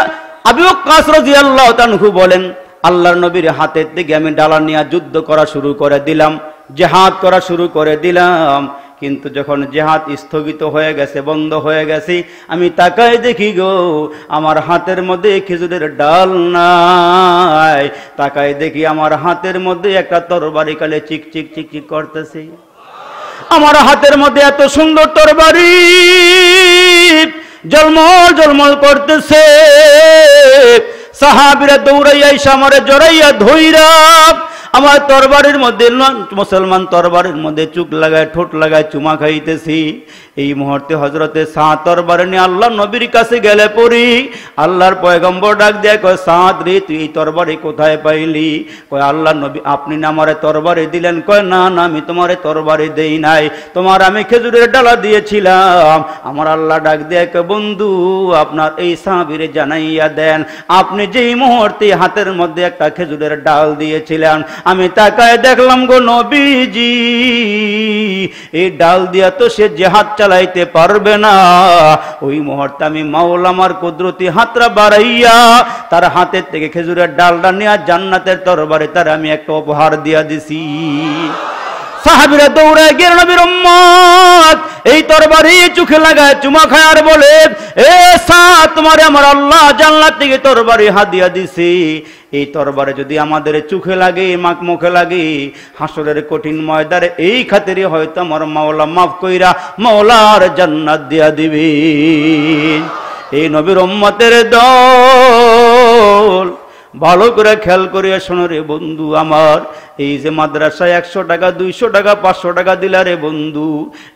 A: আবি ওয়াক্কাস রাদিয়াল্লাহু তাআনহু বলেন আল্লাহর নবীর হাতের দিকে আমি ডালা নিয়ে যুদ্ধ করা শুরু করে দিলাম, জেহাদ করা শুরু করে দিলাম। কিন্তু যখন জেহাদ স্থগিত হয়ে গেছে, বন্ধ হয়ে গেছে, আমি তাকায় দেখি গো, আমার হাতের মধ্যে খেজুরের ডাল নাই। তাকায় দেখি আমার হাতের মধ্যে একটা তরবারি কালে চিক চিক চিক চিক করতেছে। আমার হাতের মধ্যে এত সুন্দর তরবারি জলমল জলমল করতেছে। সাহাবিরা দৌড়াইয়া এসে আমারে জড়াইয়া ধইরা আমার তরবারির মধ্যে মুসলমান তরবারির মধ্যে চুক লাগায়, ঠোঁট লাগায় চুমা খাইতেছি। এই মুহূর্তে হজরতে সাঁ তরবারি নিয়ে আল্লাহ নবীর কাছে গেলে পড়ি। আল্লাহর পয়গম্বর ডাক দেয় কয় সাঁত রে তুই এই তরবারি কোথায় পাইলি? কয় আল্লাহ নবী আপনি না আমারে তরবারি দিলেন? কয় না না আমি তোমারে তরবারি দেই নাই। তোমার আমি খেজুরের ডালা দিয়েছিলাম। আমার আল্লাহ ডাক দেয় কয়, বন্ধু আপনার এই সাঁবিরে জানাইয়া দেন আপনি যেই মুহূর্তে হাতের মধ্যে একটা খেজুরের ডাল দিয়েছিলেন আমি তাকায় দেখলাম গো নবীজি। এই ডাল দিয়া তো সে জেহাদ চালাইতে পারবে না। ওই মুহূর্তে আমি মাওলা আমার কুদরতি হাতরা বাড়াইয়া তার হাতের থেকে খেজুরের ডালটা নিয়ে জান্নাতের তরবারে তার আমি একটা উপহার দিয়া দিছি। সাহাবিরা দৌড়ায় গিয়ে নবীর এই তরবারি চোখে লাগায় চুমা খায় আর বলে, এ সা তোমারে আমার আল্লাহ জান্নাত থেকে তরবারি হাদিয়া দিছি। এই তরবারে যদি আমাদের চোখে লাগে মাক মুখে লাগে, হাসরের কঠিন ময়দারে এই খাতিরে হয়তো আমার মাওলা মাফ কইরা মাওলার জান্নাত দিয়া দিবি। এই নবীর উম্মতের দল, ভালো করে খেয়াল করিয়া শোনো রে বন্ধু আমার, এই যে মাদ্রাসায় একশো টাকা, দুইশো টাকা, পাঁচশো টাকা দিলা রে বন্ধু,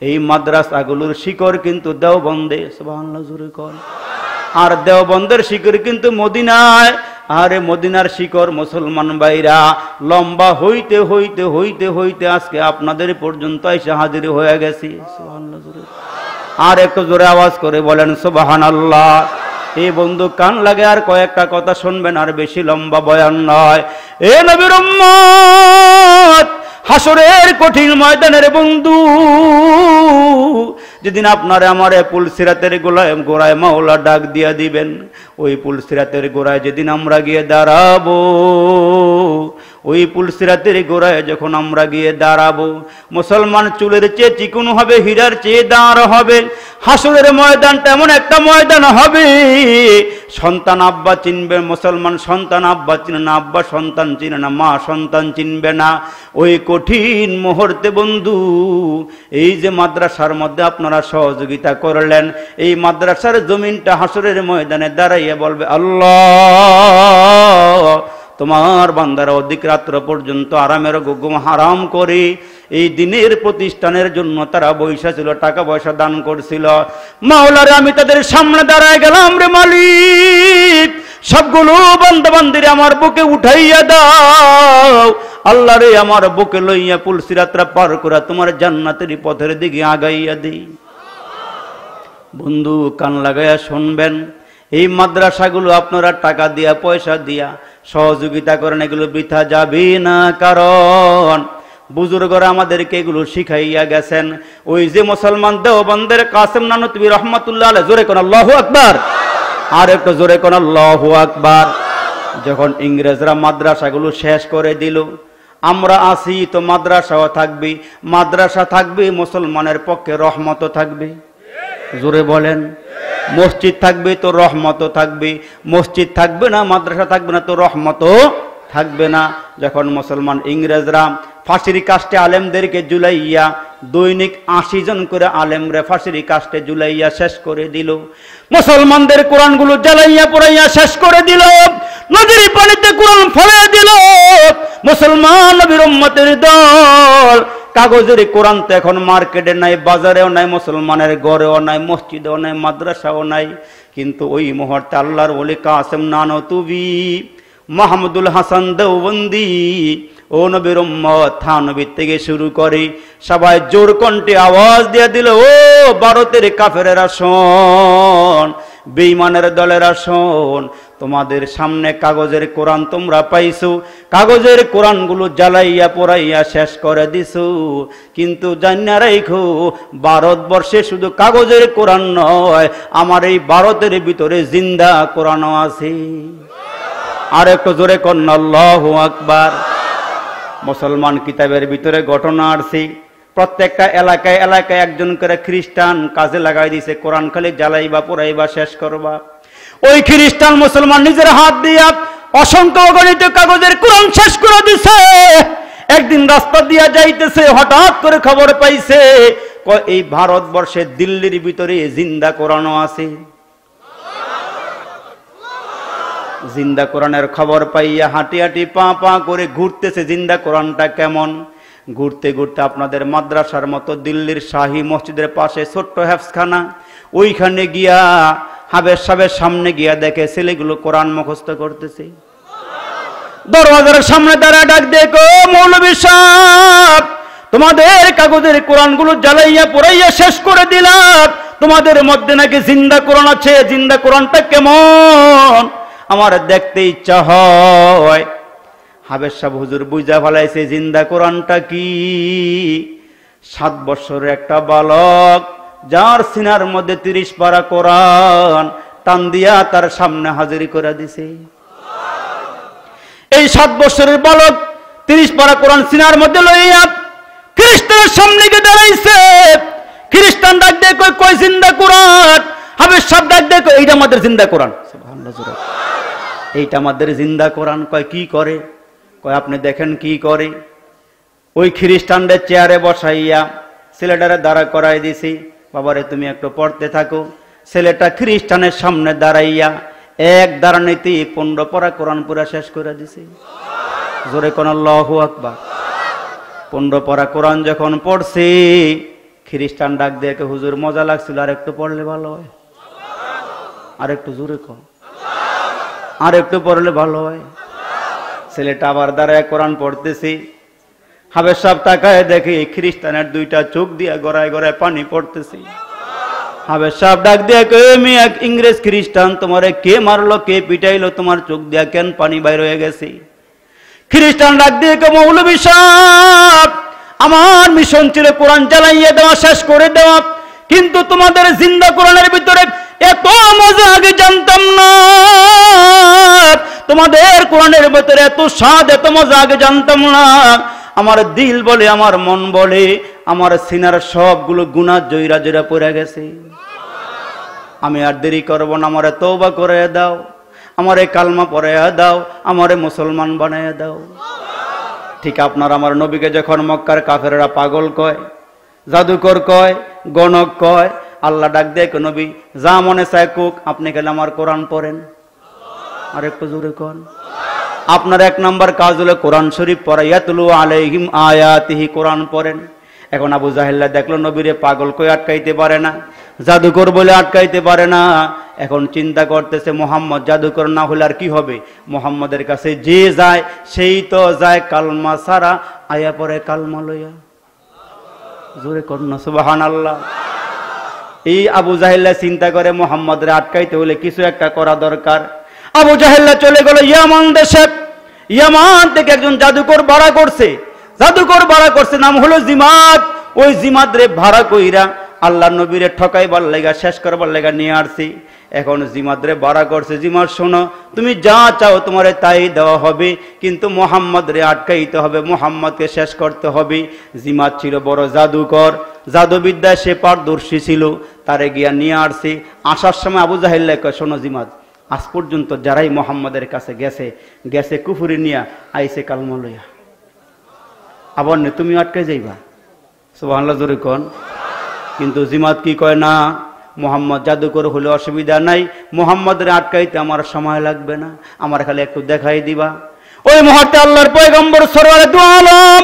A: এই মাদ্রাসাগুলোর শিকড় কিন্তু দেওবন্দে জোরে কর। আর দেওবন্দের শিকড় কিন্তু মদিনায় আরে মদিনার শিকর মুসলমান ভাইরা, লম্বা হইতে হইতে হইতে হইতে আজকে আপনাদের পর্যন্ত এসে হাজির হয়ে গেছি। আর একটু জোরে আওয়াজ করে বলেন সুবাহান আল্লাহ এই বন্ধু, কান লাগে আর কয়েকটা কথা শুনবেন, আর বেশি লম্বা বয়ান নয়। এ নবীর হাসরের কঠিন ময়দানের বন্ধু। যেদিন আপনার আমার পুল সিরাতের গোলায় গোড়ায় মাওলা ডাক দিয়া দিবেন, ওই পুল সিরাতের গোড়ায় যেদিন আমরা গিয়ে দাঁড়াবো ওই পুলসিরাতের গোড়ায় যখন আমরা গিয়ে দাঁড়াবো, মুসলমান চুলের চেয়ে চিকুন হবে, হীরার চেয়ে দাঁড় হবে, হাসুরের ময়দান তেমন একটা ময়দান হবে। সন্তান আব্বা চিনবে, মুসলমান সন্তান আব্বা চিনে না, আব্বা সন্তান চিনে না, মা সন্তান চিনবে না। ওই কঠিন মুহূর্তে বন্ধু, এই যে মাদ্রাসার মধ্যে আপনারা সহযোগিতা করলেন, এই মাদ্রাসার জমিনটা হাসুরের ময়দানে দাঁড়াইয়া বলবে, আল্লাহ তোমার বান্দারা অধিক রাত্র পর্যন্ত আরামের গুগুম হারাম করে। এই দিনের প্রতিষ্ঠানের জন্য তারা বৈশা ছিল, টাকা পয়সা দান করছিল। মাওলারে, আমি তাদের সামনে দাঁড়ায় গেলাম রে মালিক। সবগুলো বান্দাবান্দিরে আমার বুকে উঠাইয়া দাও। আল্লাহ রে, আমার বুকে লইয়া পুলসিরাত্রা পার করে তোমার জান্নাতের পথের দিকে আগাইয়া দিই। বন্ধু, কান লাগাইয়া শুনবেন। এই মাদ্রাসাগুলো আপনারা টাকা দিয়া পয়সা দিয়া সহযোগিতা করেন এগুলো বৃথা যাবে না। কারণ বুজুর্গরা আমাদেরকে এগুলো শিখাইয়া গেছেন। ওই যে মুসলমান দেওবন্দের কাসেম নানতবি রহমতুল্লাহ আলাইহি, জোরে কোন আল্লাহু আকবার? আর একটু জোরে কোন আল্লাহু আকবার। যখন ইংরেজরা মাদ্রাসাগুলো শেষ করে দিল আমরা আসি তো মাদ্রাসাও থাকবে মাদ্রাসা থাকবে মুসলমানের পক্ষে রহমতও থাকবে। জোরে বলেন, মসজিদ থাকবে তো রহমতও থাকবে, মসজিদ থাকবে না, মাদ্রাসা থাকবে না, তো রহমতও থাকবে না। যখন মুসলমান ইংরেজরা ফাঁসির কাস্টে আলেমদেরকে জুলাইয়া, দৈনিক আশি জন করে আলেমরে ফাঁসির কাস্টে জুলাইয়া শেষ করে দিল। মুসলমানদের কোরআনগুলো জ্বালাইয়া পোড়াইয়া শেষ করে দিল। নদীর পানিতে কোরআন ফলে দিল। মুসলমান নবীর দল কাগজের কোরআন তো এখন মার্কেটে নাই, বাজারেও নাই, মুসলমানের ঘরেও নাই, মসজিদেও নাই, মাদ্রাসাও নাই। কিন্তু ওই মুহূর্তে আল্লাহর ওলি কাসেম নানো তুবি মাহমুদুল হাসান দেওবন্দি, ও নবীর থানবীর থেকে শুরু করে সবাই জোর কণ্ঠে আওয়াজ দিয়ে দিল, ও ভারতের কাফেরেরা শোন বেইমানের দলেরা শোন তোমাদের সামনে কাগজের কোরআন তোমরা পাইছো। কাগজের কোরআনগুলো জ্বালাইয়া পড়াইয়া শেষ করে দিছো। কিন্তু জানিয়া রাইখো, ভারতবর্ষে শুধু কাগজের কোরআন নয়, আমার এই ভারতের ভিতরে জিন্দা কোরআনও আছে। আর একটু জোরে কন্যা আল্লাহ আকবার। মুসলমান কিতাবের ভিতরে ঘটনা আসছে প্রত্যেকটা এলাকায় এলাকায় একজন করে খ্রিস্টান কাজে লাগাই দিছে, কোরআন খালি জ্বালাইবা পোড়াইবা শেষ করবা। ওই খ্রিস্টান মুসলমান নিজের হাত দিয়া অসংখ্য অগণিত কাগজের কোরআন শেষ করে দিছে। একদিন রাস্তা দিয়া যাইতেছে, হঠাৎ করে খবর পাইছে এই ভারতবর্ষে দিল্লির ভিতরে জিন্দা কোরআনও আছে। জিন্দা কোরআনের খবর পাইয়া হাঁটি হাঁটি পা পা করে ঘুরতেছে, জিন্দা কোরআনটা কেমন? ঘুরতে ঘুরতে আপনাদের মাদ্রাসার মতো দিল্লির শাহী মসজিদের পাশে ছোট্ট হ্যাফসখানা ওইখানে গিয়া হাবের সাবের সামনে গিয়া দেখে ছেলেগুলো কোরআন মুখস্থ করতেছে। দরওয়াজার সামনে তারা ডাক দেখো মৌলবী সাহেব, তোমাদের কাগজের কোরআনগুলো জ্বালাইয়া পোড়াইয়া শেষ করে দিলাম। তোমাদের মধ্যে নাকি জিন্দা কোরআন আছে? জিন্দা কোরআনটা কেমন? আমার দেখতে ইচ্ছা হয়। হাবের সাহ হুজুর বুঝা ফেলাইছে, জিন্দা কোরআনটা কি? সাত বছরের একটা বালক, যার সিনার মধ্যে তিরিশ পারা কোরআন, টান দিয়া তার সামনে হাজিরি করে দিছে। এই সাত বছরের বালক তিরিশ পারা কোরআন সিনার মধ্যে লইয়া খ্রিস্টানের সামনে গিয়ে দাঁড়াইছে। খ্রিস্টান ডাক দিয়ে কই কই জিন্দা কোরআন? হাবের সব ডাক দিয়ে এইটা আমাদের জিন্দা কোরআন। এইটা আমাদের জিন্দা কোরআন। কয়, কি করে? কয়, আপনি দেখেন কি করে? ওই খ্রিস্টানদের চেয়ারে বসাইয়া ছেলেটারে দাঁড়া করাই দিছি। বাবারে, তুমি একটু পড়তে থাকো। ছেলেটা খ্রিস্টানের সামনে দাঁড়াইয়া এক দাঁড়ানিতে পনেরো পড়া কোরআন পুরা শেষ করে দিছি। জোরে কোন লহ আকবার। পনেরো পড়া কোরআন যখন পড়ছি, খ্রিস্টান ডাক দেখে হুজুর, মজা লাগছিল, আর একটু পড়লে ভালো হয়। আর একটু জোরে কম আর একটু পড়লে ভালো হয়। ছেলেটা আবার দাঁড়ায় কোরআন পড়তেছি। হাবের সব তাকায় দেখি খ্রিস্টানের দুইটা চোখ দিয়া গড়ায় গড়ায় পানি পড়তেছি। হাবের সাপ ডাক দিয়ে আমি এক ইংরেজ খ্রিস্টান, তোমারে কে মারলো, কে পিটাইলো? তোমার চোখ দিয়া কেন পানি বাইর হয়ে গেছে? খ্রিস্টান ডাক দিয়ে কে মৌলবী সাপ আমার মিশন ছিল কোরআন জ্বালাইয়ে দেওয়া, শেষ করে দেওয়া কিন্তু তোমাদের জিন্দা কোরআনের ভিতরে এত মজা আগে জানতাম না। তোমাদের কোরআনের ভিতরে এত স্বাদ, এত মজা আগে জানতাম না। আমার দিল বলে, আমার মন বলে, আমার সিনার সবগুলো গুণা জয়রা জয়রা পড়ে গেছে। আমি আর দেরি করব না, আমারে তৌবা করে দাও, আমারে কালমা পরে দাও, আমারে মুসলমান বানায় দাও। ঠিক আপনার, আমার নবীকে যখন মক্কার কাফেরেরা পাগল কয় জাদুকর কয়, গণক কয়, আল্লাহ ডাক দেয় নবী, যা মনে চায় কুক, আপনি গেলে আমার কোরআন পড়েন। আর একটু জোরে কন। আপনার এক নাম্বার কাজ হলো কোরআন শরীফ পড়া। ইয়াতলু আলাইহিম আয়াতিহি, কোরআন পড়েন। এখন আবু জাহেল্লা দেখল, নবীরে পাগল কই আটকাইতে পারে না? জাদুকর বলে আটকাইতে পারে না? এখন চিন্তা করতেছে, মোহাম্মদ, জাদুকর না হলে আর কি হবে? মোহাম্মদের কাছে যে যায়, সেই তো যায়, কালমা সারা আয়া পরে কালমা লইয়া। জোরে করুন সুবাহান আল্লাহ এই আবু জাহেল্লা চিন্তা করে মোহাম্মদরে আটকাইতে হলে কিছু একটা করা দরকার। আবু জাহিল্লা চলে গেল ইয়ামান দেশে। ইয়ামান থেকে একজন জাদুকর ভাড়া করছে। জাদুকর ভাড়া করছে, নাম হলো জিমাত ওই জিমাত রে ভাড়া কইরা আল্লাহ নবীরে ঠকাইবার লেগা, শেষ করবার লেগা নিয়ে আসছি। এখন জিমাদরে বাড়া করছে। জিমাদ, শোনো, তুমি যা চাও তোমারে তাই দেওয়া হবে, কিন্তু মোহাম্মদ রে আটকাইতে হবে, মোহাম্মদকে শেষ করতে হবে। জিমাদ ছিল বড় জাদুকর, জাদুবিদ্যায় সে পারদর্শী ছিল, তারে গিয়া নিয়ে আসছে। আসার সময় আবু জাহিল্লা কয় শোনো জিমাদ, আজ পর্যন্ত যারাই মোহাম্মদের কাছে গেছে গেছে কুফুরি নিয়া আইসে কালমা লইয়া। আবার নে তুমি আটকে যাইবা। সুবহানাল্লাহ, জোরে কোন। কিন্তু জিমাত কি কয়, না মোহাম্মদ জাদুকর হলে অসুবিধা নাই। মোহাম্মদের আটকাইতে আমার সময় লাগবে না। আমার খালি একটু দেখাই দিবা। ওই মুহূর্তে আল্লাহর পয়গম্বর সরওয়ারে দু আলম,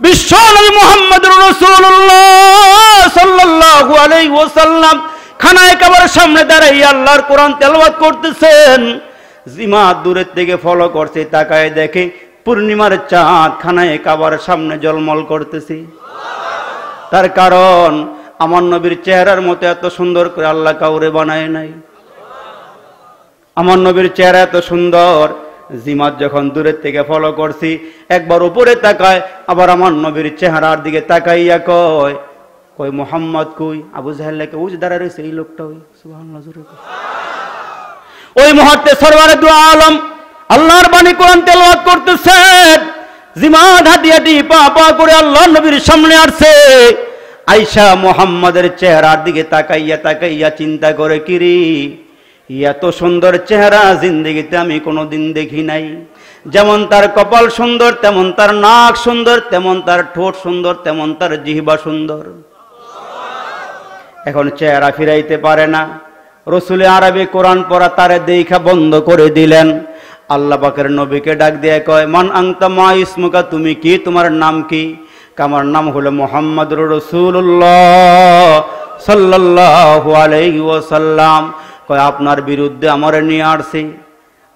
A: বিশ্ব মোহাম্মদ রাসূলুল্লাহ সাল্লাল্লাহু আলাইহি ওয়াসাল্লাম খানায় কাবার সামনে দাঁড়াই আল্লাহর কোরআন তেলাওয়াত করতেছেন। জিমাত দূরের থেকে ফলো করছে, তাকায় দেখে পূর্ণিমার চাঁদ খানায় কাবার সামনে জলমল করতেছে। তার কারণ আমার নবীর চেহারার মতো এত সুন্দর করে আল্লাহ কাউরে বানায় নাই। আমার নবীর চেহারা এত সুন্দর, জিমাত যখন দূরের থেকে ফলো করছি, একবার উপরে তাকায়, আবার আমার নবীর চেহারার দিকে তাকাইয়া কয় কই মোহাম্মদ কই? আবু জাহেল্লাকে উজ দাঁড়া রয়েছে, এই লোকটা ওই। কয়। ওই মুহূর্তে সরওয়ারে দু আলম আল্লাহর বাণী কোরআন তেলাওয়াত করতেছেন। জিমাত হাঁটি পা পা করে আল্লাহ নবীর সামনে আসছে। আইসা মোহাম্মদের চেহারার দিকে তাকাইয়া তাকাইয়া চিন্তা করে, কিরি, এত সুন্দর চেহারা জিন্দগিতে আমি কোনোদিন দেখি নাই। যেমন তার কপাল সুন্দর, তেমন তার নাক সুন্দর, তেমন তার ঠোঁট সুন্দর, তেমন তার জিহ্বা সুন্দর। এখন চেহারা ফিরাইতে পারে না। রসুলে আরবি কোরআন পড়া তারে দেখা বন্ধ করে দিলেন। আল্লাহ পাকের নবীকে ডাক দিয়ে কয়, মান আংতা মা ইসমুকা, তুমি কি? তোমার নাম কি? আমার নাম হলো মোহাম্মদ রসুল্লাহ সাল্লাল্লাহু আলাইহি ওয়াসাল্লাম। কয়, আপনার বিরুদ্ধে আমার নিয়ে আসছি।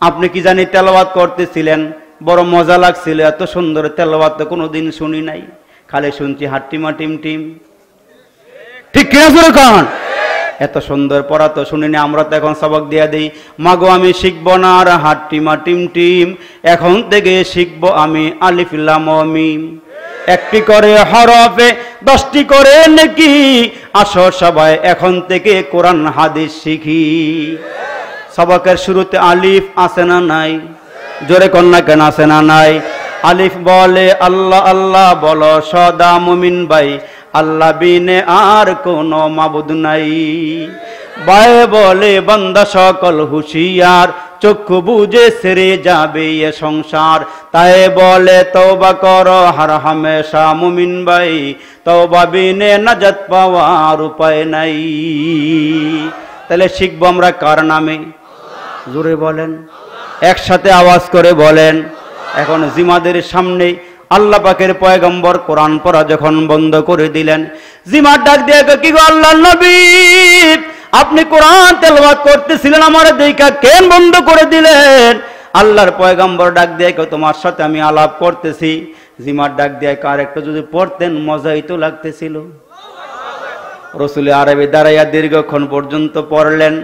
A: আপনি কি জানি তেলাওয়াত করতেছিলেন? বড় মজা লাগছিল, এত সুন্দর তেলাওয়াত তো কোনোদিন শুনি নাই। খালি শুনছি হাট্টিমা টিম টিম ঠিক কিনা শুরু কন? এত সুন্দর পড়া তো শুনিনি, আমরা তো এখন সবক দিয়ে দিই। মাগো, আমি শিখব না আর হাট্টিমা টিম টিম এখন থেকে শিখব আমি আলিফিল্লাম মিম। একটি করে হরফে, দশটি করে নাকি। আসো সবাই এখন থেকে কোরআন, হাদিস শিখি। সবাকের শুরুতে আলিফ আসে না নাই? জোরে কন্যা কেন আসে না নাই? আলিফ বলে আল্লাহ আল্লাহ বলো সদা মুমিন ভাই। আল্লাহ বিনে আর কোনো মাবুদ নাই। বায়ে বলে বান্দা সকল হুশিয়ার। চক্ষু বুঝে সেরে যাবে এ সংসার। তাই বলে, তওবা কর, হার হামেশা মুমিন ভাই। তওবা বিনে নাজাত পাওয়ার উপায় নাই। তাহলে শিখব আমরা কার নামে? জোরে বলেন। একসাথে আওয়াজ করে বলেন। এখন জিমাদের সামনে আল্লাহ পাকের পয়গম্বর কোরআন পড়া যখন বন্ধ করে দিলেন। জিমার ডাক দিয়ে কি গো আল্লাহ নবী? আপনি কোরআন তেলাওয়াত করতেছিলেন, আমার দেখা কেন বন্ধ করে দিলেন? আল্লাহর পয়গম্বর ডাক দিয়ে কেউ তোমার সাথে আমি আলাপ করতেছি। জিমার ডাক দিয়ে, কার একটু যদি পড়তেন, মজাই তো লাগতেছিল। রসুল আরবি দাঁড়াইয়া দীর্ঘক্ষণ পর্যন্ত পড়লেন।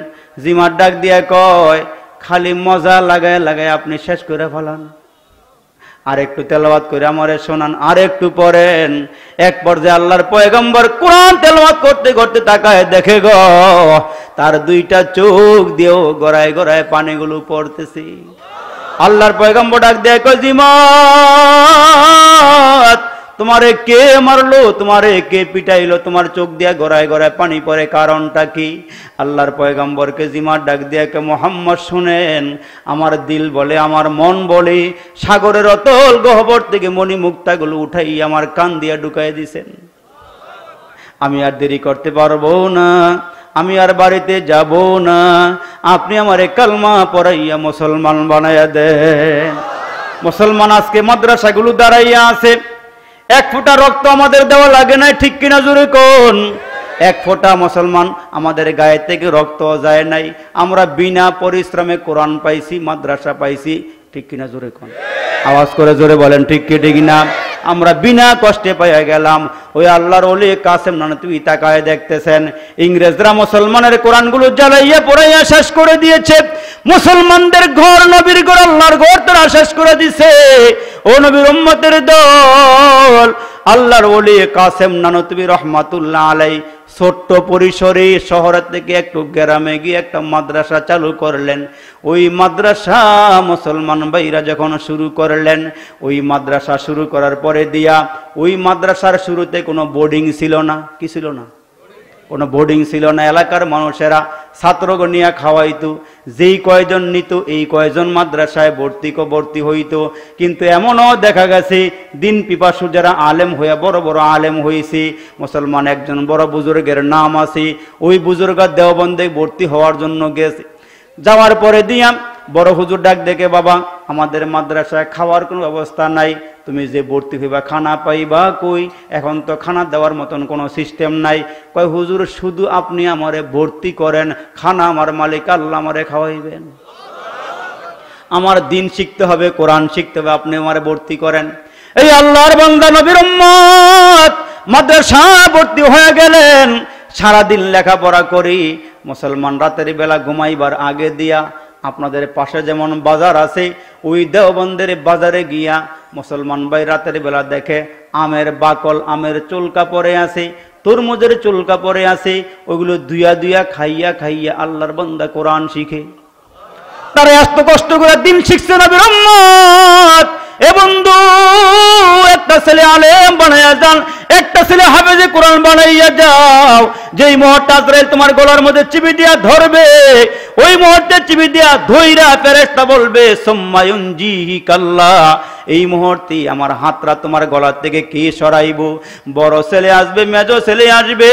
A: জিমার ডাক দিয়ে কয় খালি মজা লাগায় লাগায় আপনি শেষ করে ফেলান। আর একটু তেলাওয়াত করে আমারে শোনান, আর একটু পড়েন। এক পর্যায়ে আল্লাহর পয়গম্বর কোরআন তেলাওয়াত করতে করতে তাকায় দেখে গ, তার দুইটা চোখ দিয়েও গড়ায় গড়ায় পানিগুলো পড়তেছি। আল্লাহর পয়গম্বর ডাক কয় জিমাত তোমারে কে মারলো? তোমারে কে পিটাইলো? তোমার চোখ দিয়া গড়ায় গড়ায় পানি পড়ে। কারণটা কি? আল্লাহর পয়গম্বরকে জিমার ডাক দিয়া কে মোহাম্মদ শুনেন। আমার দিল বলে, আমার মন বলে, সাগরের অতল গহবর থেকে মণি মুক্তাগুলো উঠাই আমার কান দিয়া ঢুকাই দিছেন। আমি আর দেরি করতে পারব না। আমি আর বাড়িতে যাব না। আপনি আমারে কালমা পড়াইয়া মুসলমান বানাইয়া দেন। মুসলমান আজকে মাদ্রাসাগুলো দাঁড়াইয়া আছে। এক ফোঁটা রক্ত আমাদের দেওয়া লাগে না ঠিক কিনা জোরে কোন? এক ফোঁটা মুসলমান আমাদের গায়ে থেকে রক্ত যায় নাই, আমরা বিনা পরিশ্রমে কোরআন পাইছি, মাদ্রাসা পাইছি, ঠিক কিনা জোরে কোন? আওয়াজ করে জোরে বলেন, ঠিক কি, ঠিক না? আমরা বিনা কষ্টে পাইয়া গেলাম, ওই আল্লাহর ওলি কাসেম নানা তুই তাকায় দেখতেছেন, ইংরেজরা মুসলমানের কোরআনগুলো জ্বালাইয়া পড়াইয়া শেষ করে দিয়েছে, মুসলমানদের ঘর, নবীর ঘর, আল্লাহর ঘর তারা শেষ করে দিছে ও নবীর উম্মতের দল, আল্লাহর ওলি কাসেম নানতবি রহমাতুল্লাহ আলাই, ছোট্ট পরিসরে শহরের থেকে একটু গ্রামে গিয়ে একটা মাদ্রাসা চালু করলেন। ওই মাদ্রাসা মুসলমান ভাইরা যখন শুরু করলেন, ওই মাদ্রাসা শুরু করার পরে দিয়া, ওই মাদ্রাসার শুরুতে কোনো বোর্ডিং ছিল না? কি ছিল না? কোনো বোর্ডিং ছিল না, এলাকার মানুষেরা ছাত্রগ নিয়ে খাওয়াইতো, যেই কয়জন নিত, এই কয়জন মাদ্রাসায় ভর্তি ভর্তি হইত। কিন্তু এমনও দেখা গেছে, দিন পিপাসু যারা আলেম হয়ে, বড় বড় আলেম হয়েছে মুসলমান একজন বড় বুজুর্গের নাম আছে, ওই বুজুর্গার দেওবন্দে ভর্তি হওয়ার জন্য গেছে। যাওয়ার পরে দিয়াম বড় হুজুর ডাক দেখে, বাবা, আমাদের মাদ্রাসায় খাওয়ার কোনো ব্যবস্থা নাই তুমি যে ভর্তি হইবা, খানা পাইবা কই? এখন তো খানা দেওয়ার মতন কোনো সিস্টেম নাই। কয়, হুজুর, শুধু আপনি আমারে ভর্তি করেন, খানা আমার মালিক আল্লাহ আমারে খাওয়াইবেন। আমার দিন শিখতে হবে, কোরআন শিখতে হবে, আপনি আমারে ভর্তি করেন। এই আল্লাহর বান্দা নবীর মাদ্রাসা ভর্তি হয়ে গেলেন। সারাদিন লেখাপড়া করি, মুসলমান রাতের বেলা ঘুমাইবার আগে দিয়া আপনাদের পাশে যেমন বাজার আছে, ওই দেওবন্দের বাজারে গিয়া মুসলমান ভাই রাতের বেলা দেখে, আমের বাকল, আমের চুলকা পরে আছে, তরমুজের চুলকা পরে আছে, ওইগুলো দুয়া দুয়া খাইয়া খাইয়া আল্লাহর বন্দা কোরআন শিখে। তারা এত কষ্ট করে দিন শিখছে না বিরম্মত এ বন্ধু, একটা ছেলে আলেম বানাইয়া যান, একটা ছেলে হাফেজে কোরআন বানাইয়া যাও। যেই মুহূর্তে আজরাইল তোমার গলার মধ্যে চিবি দিয়া ধরবে, ওই মুহূর্তে চিবি দিয়া ধইরা ফেরেস্তা বলবে সোম্মায়ুনজিহি কাল্লা এই মুহূর্তে আমার হাতরা তোমার গলার থেকে কে সরাইব? বড় ছেলে আসবে, মেজো ছেলে আসবে,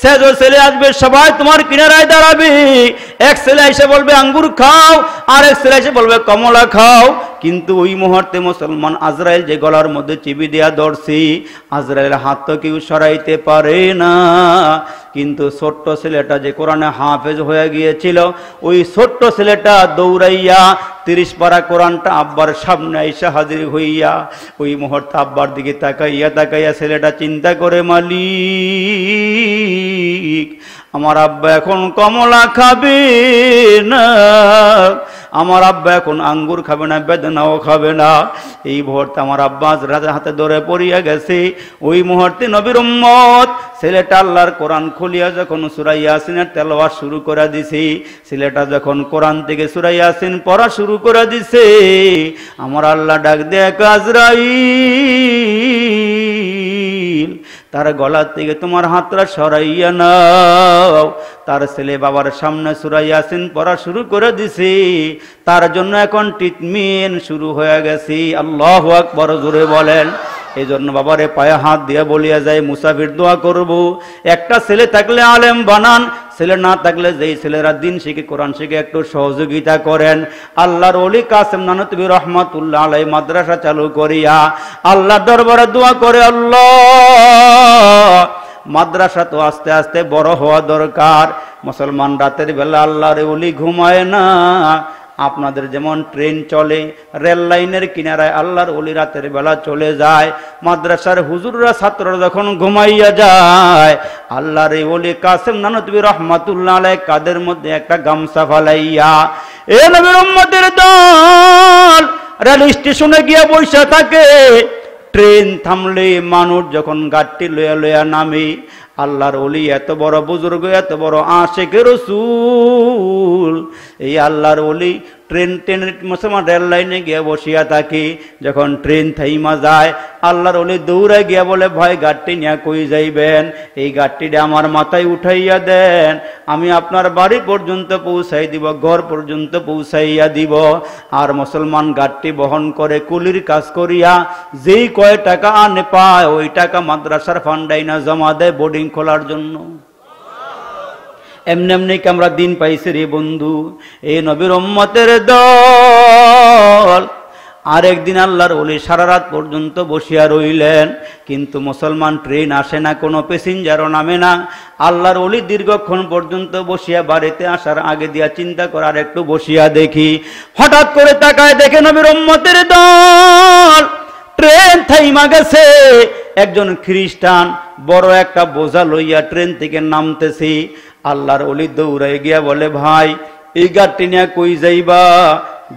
A: সেজো ছেলে আসবে, সবাই তোমার কিনারায় দাঁড়াবে। এক ছেলে এসে বলবে, আঙ্গুর খাও। আর এক ছেলে এসে বলবে, কমলা খাও। কিন্তু ওই মুহূর্তে মুসলমান আজরাইল যে গলার মধ্যে চিবি দেয়া ধরছি আজরাইল হাত তো কেউ সরাইতে পারে না। কিন্তু ছোট্ট ছেলেটা যে কোরআনে হাফেজ হয়ে গিয়েছিল, ওই ছোট্ট ছেলেটা দৌড়াইয়া তিরিশ পারা কোরআনটা আব্বার সামনে আইসা হাজির হইয়া ওই মুহূর্তে আব্বার দিকে তাকাইয়া তাকাইয়া ছেলেটা চিন্তা করে, মালিক, আমার আব্বা এখন কমলা খাবে না। আমার আব্বা এখন আঙ্গুর খাবে না, বেদনাও খাবে না। এই মুহূর্তে আমার আব্বা রাজা হাতে ধরে পড়িয়া গেছে। ওই মুহূর্তে নবীর উম্মত ছেলেটা আল্লাহর কোরআন খুলিয়া যখন সুরাই ইয়াসিনের তেলোয়া শুরু করে দিছে, ছেলেটা যখন কোরআন থেকে সুরাই ইয়াসিন পড়া শুরু করে দিছে, আমার আল্লাহ ডাক দেয় কাজরাইল তার গলা থেকে তোমার হাতটা সরাইয়া নাও। তার ছেলে বাবার সামনে সুরাইয়াসিন পড়া শুরু করে দিছি। তার জন্য এখন ট্রিটমেন্ট শুরু হয়ে গেছি। আল্লাহ বড় জোরে বলেন। এই জন্য বাবারে পায়ে হাত দিয়ে বলিয়া যায় মুসাফির দোয়া করব। একটা ছেলে থাকলে আলেম বানান ছেলে না থাকলে যেই ছেলেরা দিন শিখে, কোরআন শিখে একটু সহযোগিতা করেন। আল্লাহর অলি কাসেম নানতবি রহমতুল্লাহ আলাই মাদ্রাসা চালু করিয়া আল্লাহ দরবারে দোয়া করে, আল্লাহ। মাদ্রাসা তো আস্তে আস্তে বড় হওয়া দরকার। মুসলমান রাতের বেলা আল্লাহর অলি ঘুমায় না। আপনাদের যেমন ট্রেন চলে, রেল লাইনের কিনারায় আল্লাহর অলি রাতের বেলা চলে যায়, মাদ্রাসার হুজুররা, ছাত্ররা যখন ঘুমাইয়া যায়, আল্লাহর এই অলি কাসেম নানতবি রহমাতুল্লাহ আলাই কাদের মধ্যে একটা গামছা ফালাইয়া, এ দল রেল স্টেশনে গিয়ে বসে থাকে। ট্রেন থামলে মানুষ যখন গাড়টি লয়া লয়া নামে আল্লাহর অলি এত বড় বুজুর্গ এত বড় আশেখ রসুল। এই আল্লাহর অলি ট্রেন ট্রেন মুসলমান রেল লাইনে গিয়ে বসিয়া থাকি। যখন ট্রেন থাইমা যায়, আল্লাহর অলি দৌড়ে গিয়া বলে, ভাই, গাড়টি নিয়ে কই যাইবেন? এই গাড়টিটা আমার মাথায় উঠাইয়া দেন। আমি আপনার বাড়ি পর্যন্ত পৌঁছাই দিব, ঘর পর্যন্ত পৌঁছাইয়া দিব। আর মুসলমান গাড়টি বহন করে কুলির কাজ করিয়া, যেই কয় টাকা আনে পায়, ওই টাকা মাদ্রাসার ফান্ডাইনা জমা দেয় বোর্ডিং খোলার জন্য। এমনি এমনি কি আমরা দিন পাইছি রে বন্ধু? এই নবীর উম্মতের দল। আরেকদিন আল্লাহর ওলি সারা রাত পর্যন্ত বসিয়া রইলেন, কিন্তু মুসলমান ট্রেন আসে না, কোনো প্যাসেঞ্জারও নামে না। আল্লাহর ওলি দীর্ঘক্ষণ পর্যন্ত বসিয়া বাড়িতে আসার আগে দিয়া চিন্তা করার একটু বসিয়া দেখি। হঠাৎ করে তাকায় দেখে নবীর উম্মতের দল। ট্রেন থাইমা গেছে। একজন খ্রিস্টান, বড় একটা বোঝা লইয়া ট্রেন থেকে নামতেছি। আল্লাহর অলি দৌড়াই গিয়া বলে, ভাই, এই গাড়টি নিয়ে কই যাইবা?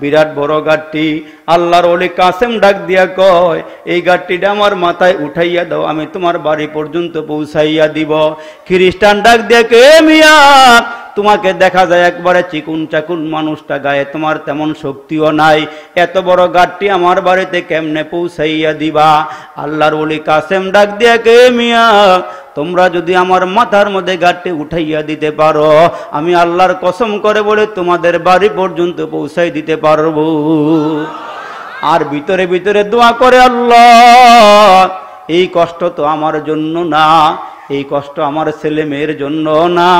A: বিরাট বড় গাড়টি। আল্লাহর অলি কাসেম ডাক দিয়া কয়, এই গাঠটিটা আমার মাথায় উঠাইয়া দাও, আমি তোমার বাড়ি পর্যন্ত পৌঁছাইয়া দিব। খ্রিস্টান ডাক দিয়া কে মিয়া তোমাকে দেখা যায় একবারে চিকুন চাকুন মানুষটা গায়ে, তোমার তেমন শক্তিও নাই। এত বড় গাঠটি আমার বাড়িতে কেমনে পৌঁছাইয়া দিবা? আল্লাহর বলি কাসেম ডাক দিয়া, কে মিয়া? তোমরা যদি আমার মাথার মধ্যে গাঠটি উঠাইয়া দিতে পারো, আমি আল্লাহর কসম করে বলে তোমাদের বাড়ি পর্যন্ত পৌঁছাই দিতে পারব। আর ভিতরে ভিতরে দোয়া করে আল্লাহ, এই কষ্ট তো আমার জন্য না এই কষ্ট আমার ছেলে মেয়ের জন্য না।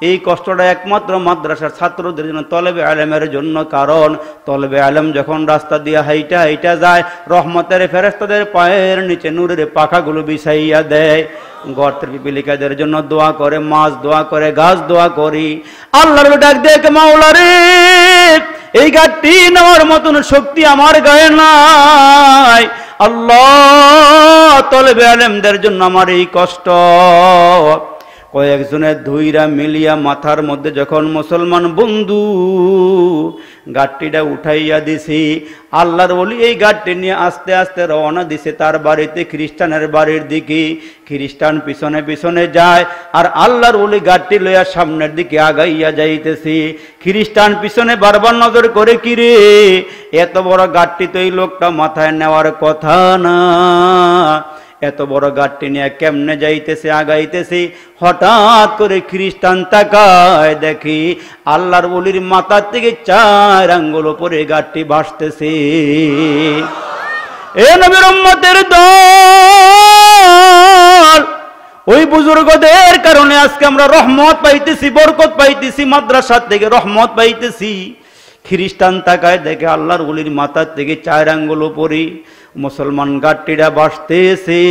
A: এই কষ্টটা একমাত্র মাদ্রাসার ছাত্রদের জন্য, তলবে আলেমের জন্য। কারণ তলবে আলেম যখন রাস্তা দিয়ে হাইটা হাইটা যায়, রহমতের ফেরেস্তাদের পায়ের নিচে নূরের পাখাগুলো বিছাইয়া দেয়। গর্তের পিপিলিকাদের জন্য দোয়া করে, মাছ দোয়া করে, গাছ দোয়া করি। আল্লাহর ডাক দেখ মাওলারে এই গাছটি নেওয়ার মতন শক্তি আমার গায়ে নাই। আল্লাহ তলবে আলেমদের জন্য আমার এই কষ্ট। কয়েকজনের ধুইরা মিলিয়া মাথার মধ্যে যখন মুসলমান বন্ধু গাঠটিটা উঠাইয়া দিছি, আল্লাহর বলি এই গাঠটি নিয়ে আস্তে আস্তে রওনা দিছে তার বাড়িতে, খ্রিস্টানের বাড়ির দিকে। খ্রিস্টান পিছনে পিছনে যায় আর আল্লাহর বলি গাঠটি লইয়া সামনের দিকে আগাইয়া যাইতেছি। খ্রিস্টান পিছনে বারবার নজর করে কিরে এত বড় গাঠটি তো এই লোকটা মাথায় নেওয়ার কথা না। এত বড় গাঠটি নিয়ে কেমনে যাইতেছে, আগাইতেছে? হঠাৎ করে খ্রিস্টান তাকায়, দেখি আল্লাহর বলির মাথার থেকে চার আঙ্গুল উপরে গাঠটি ভাসতেছে। এ নবীর উম্মতের দল! ওই বুজুর্গদের কারণে আজকে আমরা রহমত পাইতেছি, বরকত পাইতেছি, মাদ্রাসার থেকে রহমত পাইতেছি। খ্রিস্টান তাকায়, দেখে আল্লাহর গুলির মাথার থেকে চার আঙ্গুল উপরে মুসলমান গাট্টিরা বাসতেছে।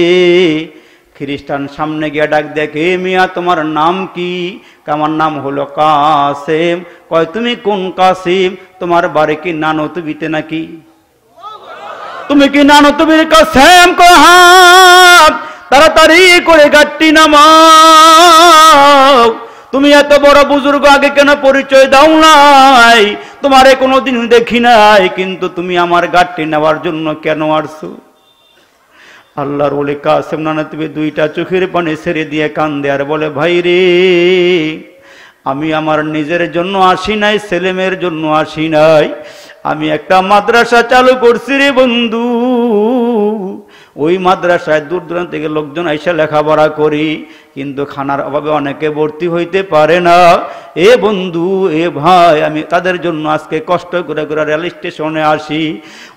A: খ্রিস্টান সামনে গিয়ে ডাক দেখে, মিয়া, তোমার নাম কি? আমার নাম হলো কাসেম। কয়, তুমি কোন কাসিম? তোমার বাড়ি কি নানতুবিতে নাকি? তুমি কি নানতুবির কাসেম? কয় হ্যাঁ। তাড়াতাড়ি করে গাট্টি নামাও। তুমি এত বড় বুজুর্গ, আগে কেন পরিচয় দাও নাই? তোমারে কোনোদিন দেখি নাই, কিন্তু তুমি আমার গাঠটি নেওয়ার জন্য কেন আসছো? আল্লাহর বলে কাসেম নানা তুমি দুইটা চোখের পানে ছেড়ে দিয়ে কান্দে আর বলে, ভাই রে, আমি আমার নিজের জন্য আসি নাই, ছেলেমেয়ের জন্য আসি নাই। আমি একটা মাদ্রাসা চালু করছি রে বন্ধু। ওই মাদ্রাসায় দূর দূরান্ত থেকে লোকজন এসে লেখাপড়া করি, কিন্তু খানার অভাবে অনেকে ভর্তি হইতে পারে না। এ বন্ধু, এ ভাই, আমি তাদের জন্য আজকে কষ্ট করে করে রেল স্টেশনে আসি।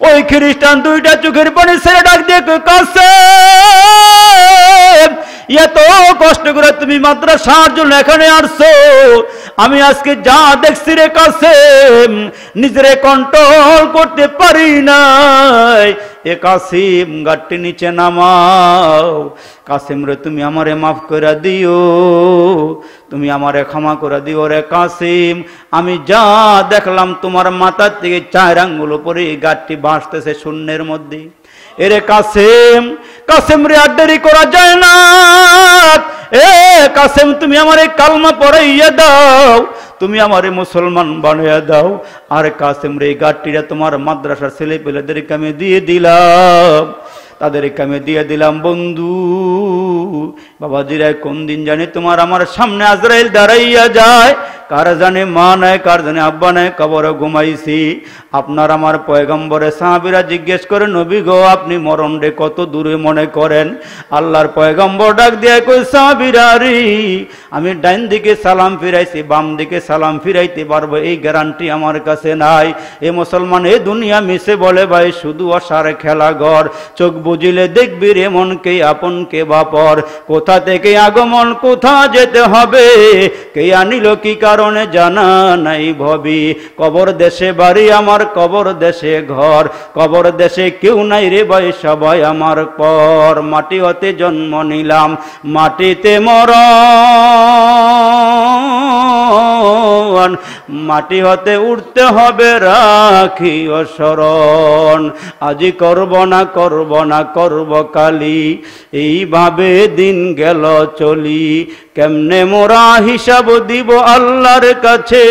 A: ওই খ্রিস্টান দুইটা চোখের পানি ছেড়ে ডাক দিয়ে এত কষ্ট করে তুমি মাদ্রাসার জন্য এখানে আসছো। আমি আজকে যা দেখছি রে কাছে, নিজেরে কন্ট্রোল করতে পারি নাই। এ কাসিম গাটটি নিচে নামাও। কাসিম রে, তুমি আমারে মাফ করে দিও। তুমি আমারে ক্ষমা করে দিও রে কাসিম আমি যা দেখলাম, তোমার মাথার থেকে চার আঙ্গুল উপরে গাড়টি ভাসতেছে শূন্যের মধ্যে। এরে কাসেম কাসেম রে আর দেরি করা যায় না। এ কাসেম, তুমি আমার এই কালমা পড়াইয়া দাও। তুমি আমারে মুসলমান বানাইয়া দাও। আর কাসেম রে এই তোমার মাদ্রাসার ছেলে পেলেদেরকে আমি দিয়ে দিলাম। তাদেরকে আমি দিয়ে দিলাম, বন্ধু। বাবাজিরা কোন দিন জানি তোমার আমার সামনে আজরাইল দাঁড়াইয়া যায়? কার জানে মা নাই, কার জানে আব্বা নাই, কবর ঘুমাইছি। আপনার আমার পয়গম্বরে সাহাবিরা জিজ্ঞেস করে, নবী গো, আপনি মরণ রে কত দূরে মনে করেন? আল্লাহর পয়গম্বর ডাক দিয়ে কই সাহাবিরা রে, আমি ডাইন দিকে সালাম ফিরাইছি, বাম দিকে সালাম ফিরাইতে পারব, এই গ্যারান্টি আমার কাছে নাই। এ মুসলমান, এ দুনিয়া মিশে বলে, ভাই, শুধু অসার খেলা ঘর চোখ বুঝিলে দেখবি রে মনকে আপন কে বাপর কোথা থেকে আগমন, কোথা যেতে হবে, কে আনিল, কি কারণে জানা নাই ভবি। কবর দেশে বাড়ি, আমার কবর দেশে ঘর। কবর দেশে কেউ নাই রে ভাই, সবাই আমার পর। মাটি হতে জন্ম নিলাম, মাটিতে মর মরণ মাটি হতে উঠতে হবে রাখি স্মরণ আজি করব না করব না, করব কালি, এইভাবে দিন গেল চলি। কেমনে মোরা হিসাব দিব আল্লাহর কাছে?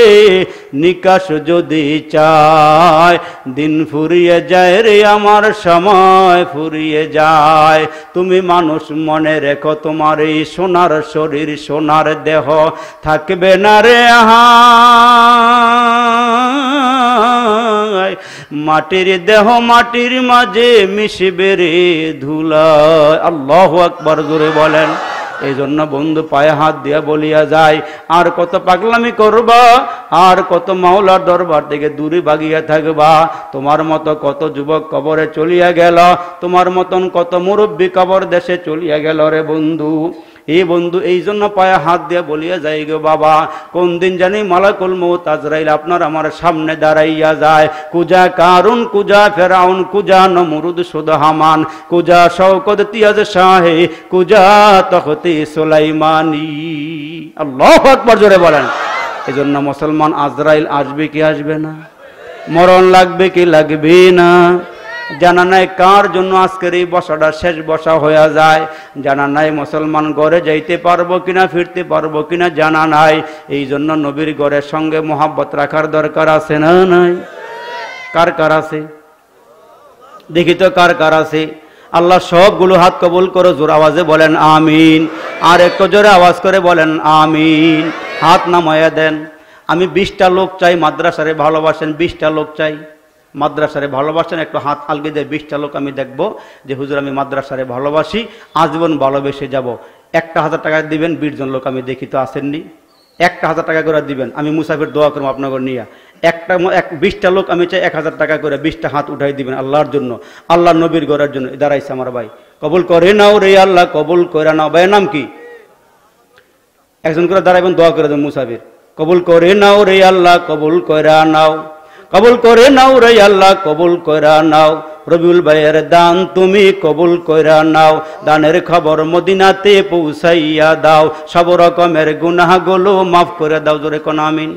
A: নিকাশ যদি চায়, দিন ফুরিয়ে যায় রে, আমার সময় ফুরিয়ে যায়। তুমি মানুষ, মনে রেখো তোমার এই সোনার শরীর, সোনার দেহ। থাকবে না রে আহা মাটির দেহ মাটির মাঝে মিশবে রে ধুলায় আল্লাহ আকবার জোরে বলেন। এই জন্য বন্ধু পায়ে হাত দিয়া বলিয়া যায়, আর কত পাগলামি করবা, আর কত মাওলার দরবার থেকে দূরে বাগিয়া থাকবা। তোমার মতো কত যুবক কবরে চলিয়া গেল, তোমার মতন কত মুরব্বী কবর দেশে চলিয়া গেল রে বন্ধু। এই বন্ধু, এই জন্য পায়ে হাত দিয়ে বলিয়া যাই গো বাবা, কোন দিন জানি মালাকুল মৌত আজরাইল আপনার আমার সামনে দাঁড়াইয়া যায়। কুজা কারুন, কুজা ফেরাউন, কুজা নমরুদ সুদহামান কুজা শৌকত তিয়াজ শাহে, কুজা তখতি সোলাইমানি। আল্লাহ আকবর জোরে বলেন। এই জন্য মুসলমান আজরাইল আসবে কি আসবে না? মরণ লাগবে কি লাগবে না? জানা নাই কার জন্য আজকের এই বসাটা শেষ বসা হয়ে যায়। জানা নাই মুসলমান ঘরে যাইতে পারব কিনা, ফিরতে পারব কিনা জানা নাই। এই জন্য নবীর ঘরের সঙ্গে মোহাব্বত রাখার দরকার আছে না নাই? কার কার আছে? দেখি তো কার কার আছে। আল্লাহ সবগুলো হাত কবুল করো জোর আওয়াজে বলেন, আমিন। আর একটু জোরে আওয়াজ করে বলেন, আমিন। হাত নামায়া দেন, আমি বিশটা লোক চাই, মাদ্রাসারে ভালোবাসেন, বিশটা লোক চাই। মাদ্রাসারে ভালোবাসেন, একটু হাত আলগে দিয়ে বিশটা লোক আমি দেখব যে, হুজুর, আমি মাদ্রাসারে ভালোবাসি, আজীবন ভালোবেসে যাব। একটা হাজার টাকা দিবেন, বিশ জন লোক আমি দেখি তো আসেননি। একটা হাজার টাকা করে দিবেন, আমি মুসাফির দোয়া করব আপনাকে নিয়ে। একটা এক বিশটা লোক আমি চাই এক হাজার টাকা করে বিশটা হাত উঠাই দিবেন আল্লাহর জন্য আল্লাহ নবীর গড়ার জন্য। দাঁড়াইছে আমার ভাই। কবুল করে নাও রে আল্লাহ, কবুল করে নাও। ভাইয়ের নাম কি? একজন করে দাঁড়াইবেন, দোয়া করে দেন মুসাফির। কবুল করে নাও রে আল্লাহ, কবুল কইরা নাও। কবুল করে নাও রে আল্লাহ, কবুল কইরা নাও। রবিউল ভাইয়ের দান তুমি কবুল কইরা নাও। দানের খবর মদিনাতে পৌঁছাইয়া দাও। সব রকমের গুনাহগুলো মাফ করে দাও, জোরে কোন আমিন।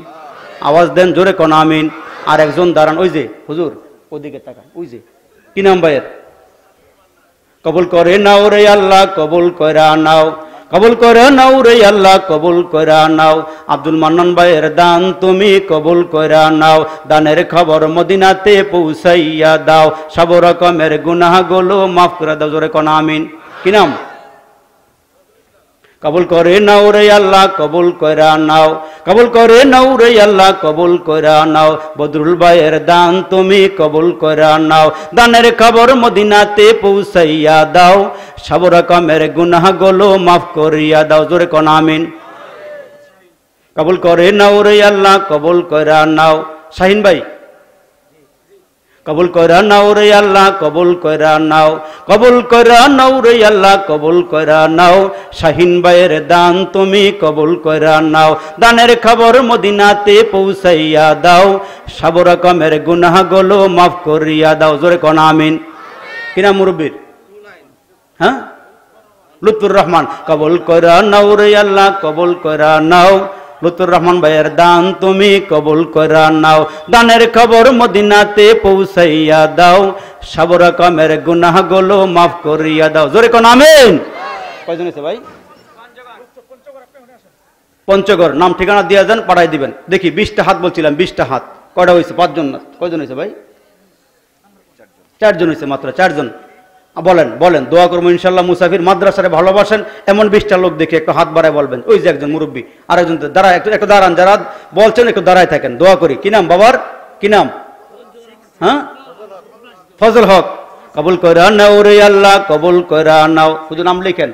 A: আওয়াজ দেন, জোরে কোন আমিন। আর একজন দাঁড়ান, ওই যে, হুজুর, ওদিকে তাকান, ওই যে, কি নাম ভাইয়ের? কবুল করে নাও রে আল্লাহ, কবুল কইরা নাও। কবুল করে নাও রে আল্লাহ, কবুল কইরা নাও। আব্দুল মান্নান ভাইয়ের দান তুমি কবুল কইরা নাও। দানের খবর মদিনাতে পৌঁছাইয়া দাও। সব রকমের গুনাহগুলো মাফ করে দাও, জোরে কোন, আমিন। কি নাম? কবুল করে নাও রে আল্লাহ, কবুল কইরা নাও। কবুল করে নাও রে আল্লাহ, কবুল কইরা নাও। বদরুল ভাইয়ের দান তুমি কবুল কইরা নাও। দানের খবর মদিনাতে পৌঁছাইয়া দাও। সব রকমের গুনাহগুলো মাফ করিয়া দাও। জোরে কোন আমিন। কবুল করে নাও রে আল্লাহ, কবুল কইরা নাও। শাহিন ভাই কবুল কইরা নাও রে আল্লাহ, কবুল কইরা নাও। কবুল কইরা নাও রে আল্লাহ, কবুল কইরা নাও। শাহিন ভাইয়ের দান তুমি কবুল কইরা নাও। দানের খবর মদিনাতে পৌঁছাইয়া দাও। সব রকমের গুনাহগুলো মাফ করিয়া দাও। জোরে কোন, আমিন। কিনা মুরব্বীর? হ্যাঁ? লুতুর রহমান। কবুল কইরা নাও রে আল্লাহ, কবুল কইরা নাও। লুতুর রহমান ভাইয়ের দান তুমি কবুল কইরা নাও। দানের খবর মদিনাতে পৌঁছাইয়া দাও। সব রকমের গুনাহগুলো মাফ করিয়া দাও। জোরে কোন আমিন? কয়জন আছে ভাই? পঞ্চগড়। নাম ঠিকানা দিয়ে যান, পাঠাই দিবেন। দেখি, বিশটা হাত বলছিলাম, বিশটা হাত। কয়টা হয়েছে? পাঁচজন না। কয়জন হয়েছে ভাই? চারজন হয়েছে মাত্র, চারজন। বলেন বলেন, দোয়া করব ইনশাল্লাহ মুসাফির মাদ্রাসারে ভালোবাসেন, এমন বিশটা লোক দেখে একটু হাত বাড়ায় বলবেন। ওই যে একজন মুরব্বী, আরেকজন তো দাঁড়ায়, একটু একটু দাঁড়ান, যারা বলছেন একটু দাঁড়ায় থাকেন, দোয়া করি। কি নাম বাবার? কি নাম? হ্যাঁ? ফজল হক। কবুল কইরা নাও রে আল্লাহ, কবুল কইরা নাও। হুজুর নাম লিখেন?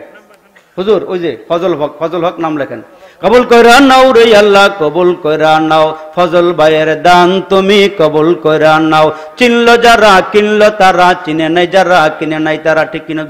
A: হুজুর, ওই যে ফজল হক ফজল হক নাম লেখেন। কবুল কইরা নাও রে আল্লাহ, কবুল কইরা নাও। ফজল ভাইয়ের দান তুমি কবুল কইরা নাও। চিনল যারা, কিনল তারা, চিনে নাই যারা, কিনে নাই তারা, ঠিক কিনা